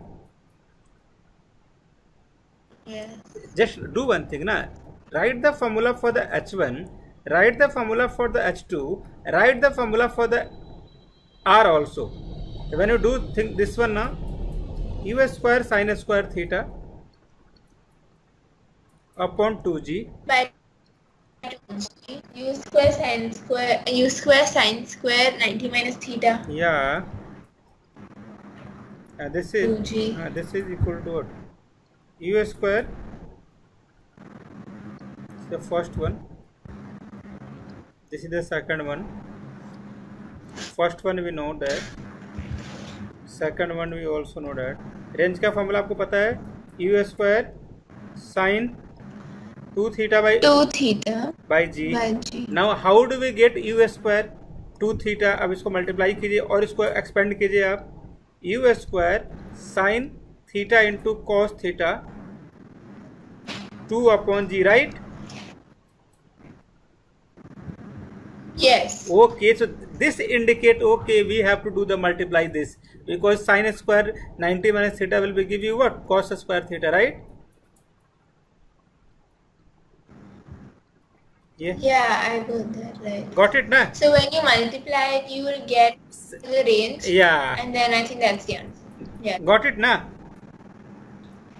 Yes. Just do one thing, na. Write the formula for the H1, write the formula for the H2, write the formula for the R also. When you do think this one, na, U square sine square theta upon two G या two what you first one this is the second one first one we know that Second one we also know that range का formula आपको पता है? U square sine two theta by two theta by G now how do we get U square two theta अब इसको multiply कीजिए और इसको expand कीजिए आप. U square sine theta into cos theta two upon G right yes. Okay so this indicate okay we have to do the multiply this. because sin square 90 minus theta will be give you what cos square theta right yeah yeah i got that right got it na so when you multiply it you will get the range yeah and then i think that's the answer yeah got it na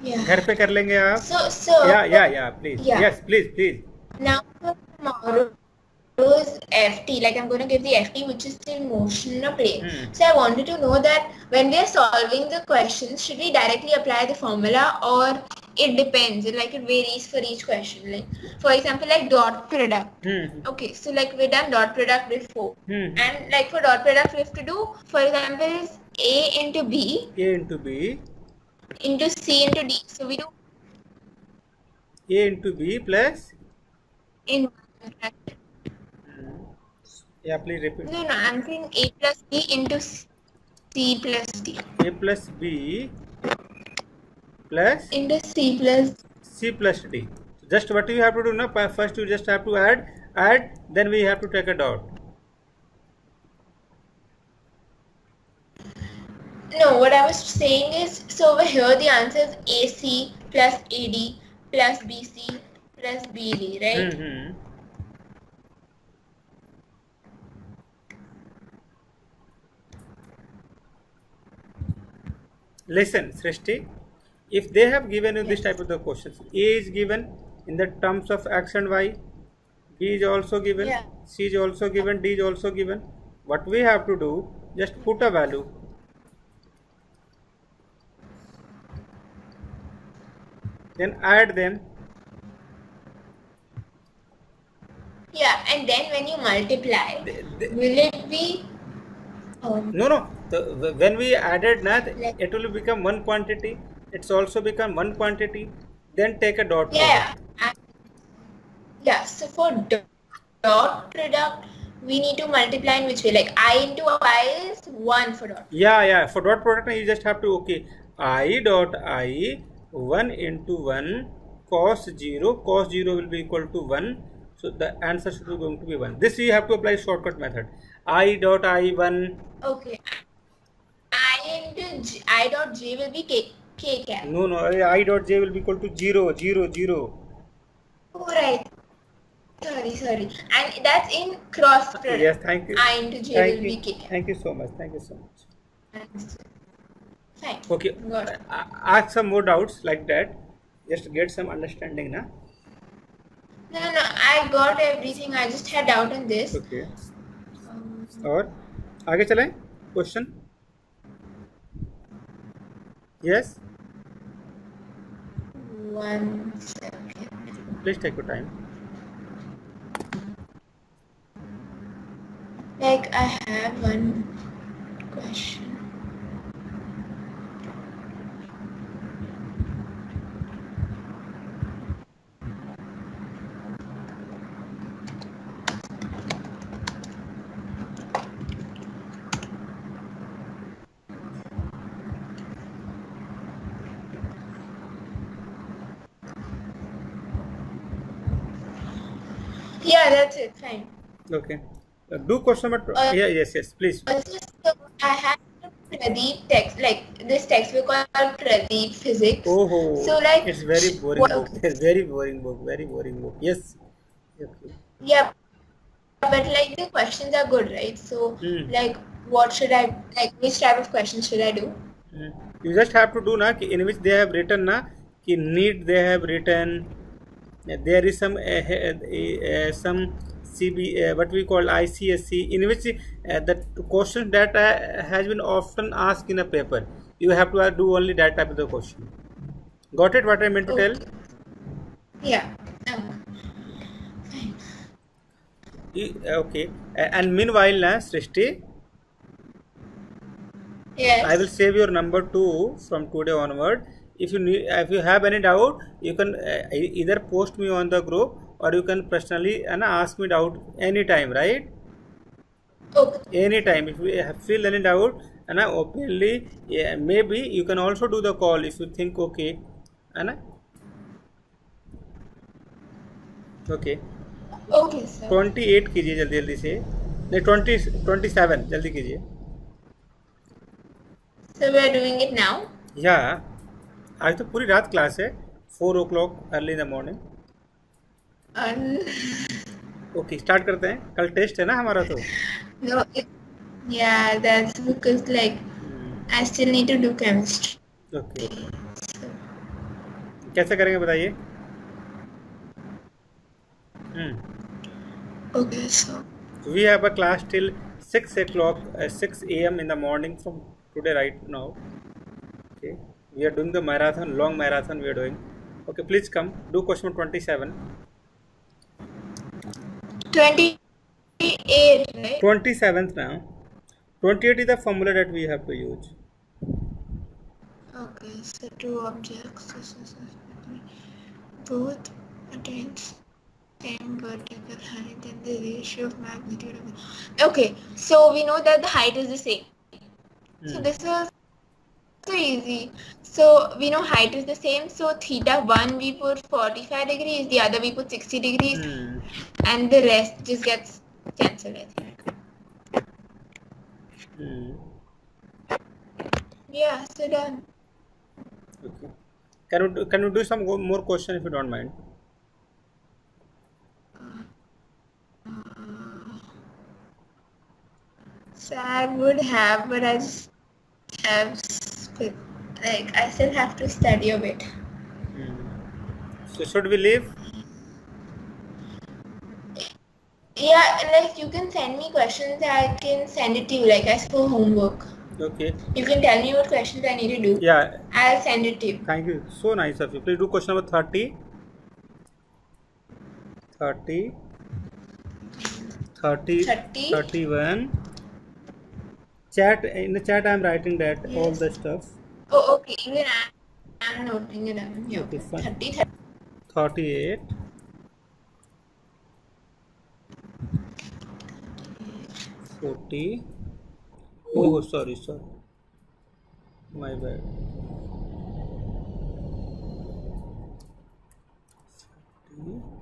yeah घर पे कर लेंगे आप so so yeah yeah yeah please Yeah. yes please please now for tomorrow's ft like i'm going to give the ft which is still motion plane. Hmm. so i wanted to know that when we are solving the questions should we directly apply the formula or it depends? Like it varies for each question. Like for example like dot product. Hmm. Okay so like we done dot product before. Hmm. And like for dot product we have to do for example is a into b. A into b. Into c into d. So we do a into b plus in. Hmm. Yeah please repeat. No no i'm saying a plus b into c plus d. A plus b plus into c plus c plus d. Just what you have to do now first you just have to add add then we have to take a dot. No what i was saying is so over here the answer is ac plus ad plus bc plus bd right? Hmm listen Srishti. If they have given you this type of the questions a is given in the terms of x and y. B is also given. Yeah. c is also given. D is also given. What we have to do just put a value. Then add them. Yeah, and then when you multiply, The- the- will it be? Oh, no no the, when we added Like- it will become one quantity it's also become one quantity then take a dot yeah. product. Yeah. So for do- dot product, we need to multiply in which way? Like i into i is one for dot. yeah yeah for dot product you just have to okay i dot i 1 into 1 cos 0 cos 0 will be equal to 1 so the answer should be going to be 1 this you have to apply shortcut method i dot i 1 Okay. Into j, i dot j will be k k cap. no no i dot j will be equal to 0 0 0 Oh right. Sorry, sorry. And that's in cross product. yes thank you I into j thank will you. be k cap. thank you so much thank you so much Fine. okay Got it. Ask some more doubts like that just get some understanding na No, no, I got everything. I just had doubt on this. okay Um, और आगे चलें question Yes? One second. Please take your time. Like, I have one question. That's it. Fine. Okay. Uh, do question number. Uh, yeah, yes, yes, please. Also, so I have Pradeep text, like this textbook called Pradeep Physics. Oh. So, like, it's very boring what- book. [laughs] It's very boring book. Very boring book. Yes. Okay. Yeah, but like the questions are good, right? So, Hmm. like, what should I like? Which type of questions should I do? Hmm. You just have to do na in which they have written na NEET they have written. There is some uh, uh, uh, some CB what we call ICSE in which the question that has been often asked in a paper. You have to uh, do only that type of the question. Got it? What I meant to tell? Yeah. Okay. And meanwhile, na, Srishti, Yes. I will save your number too from today onward. If you need, if you have any doubt, you can uh, e- either post me on the group or you can personally and ask me doubt anytime, right? Okay. Anytime. If you have feel any doubt, and openly, yeah, maybe you can also do the call if you think okay, and okay. Okay, sir. 28 कीजिए जल्दी जल्दी से नहीं 20 27 जल्दी कीजिए So we are doing it now. या आज तो पूरी रात क्लास है four o'clock early in the morning okay start करते हैं। कल टेस्ट है ना हमारा तो? कैसे करेंगे बताइए? We have a class till 6 o'clock 6 AM in the morning from today right now we are doing the marathon long marathon we are doing okay please come do question 27 twenty-eight, right? 27th now 28 is the formula that we have to use Okay, so two objects both attain same vertical height and the ratio of magnitude of. Okay, so we know that the height is the same. So Hmm. this is so easy. So we know height is the same. So theta one we put 45 degrees, the other we put 60 degrees, Hmm. and the rest just gets cancelled. I think. Hmm. Yeah, so done. Okay. Can you do, can you do some more question if you don't mind? So I would have, but I just have like I still have to study a bit. Hmm. So should we leave? Yeah, like you can send me questions. I can send it to you, like as for homework. Okay. You can tell me what questions I need to do. Yeah. I'll send it to you. Thank you. So nice of you. Please do question number 30. 30. 30. 30. 31 chat in the chat i'm writing that yes. all the stuff. Oh okay even i'm noting it down yeah okay, 38 40 oh, oh. sorry sorry. My bad. 40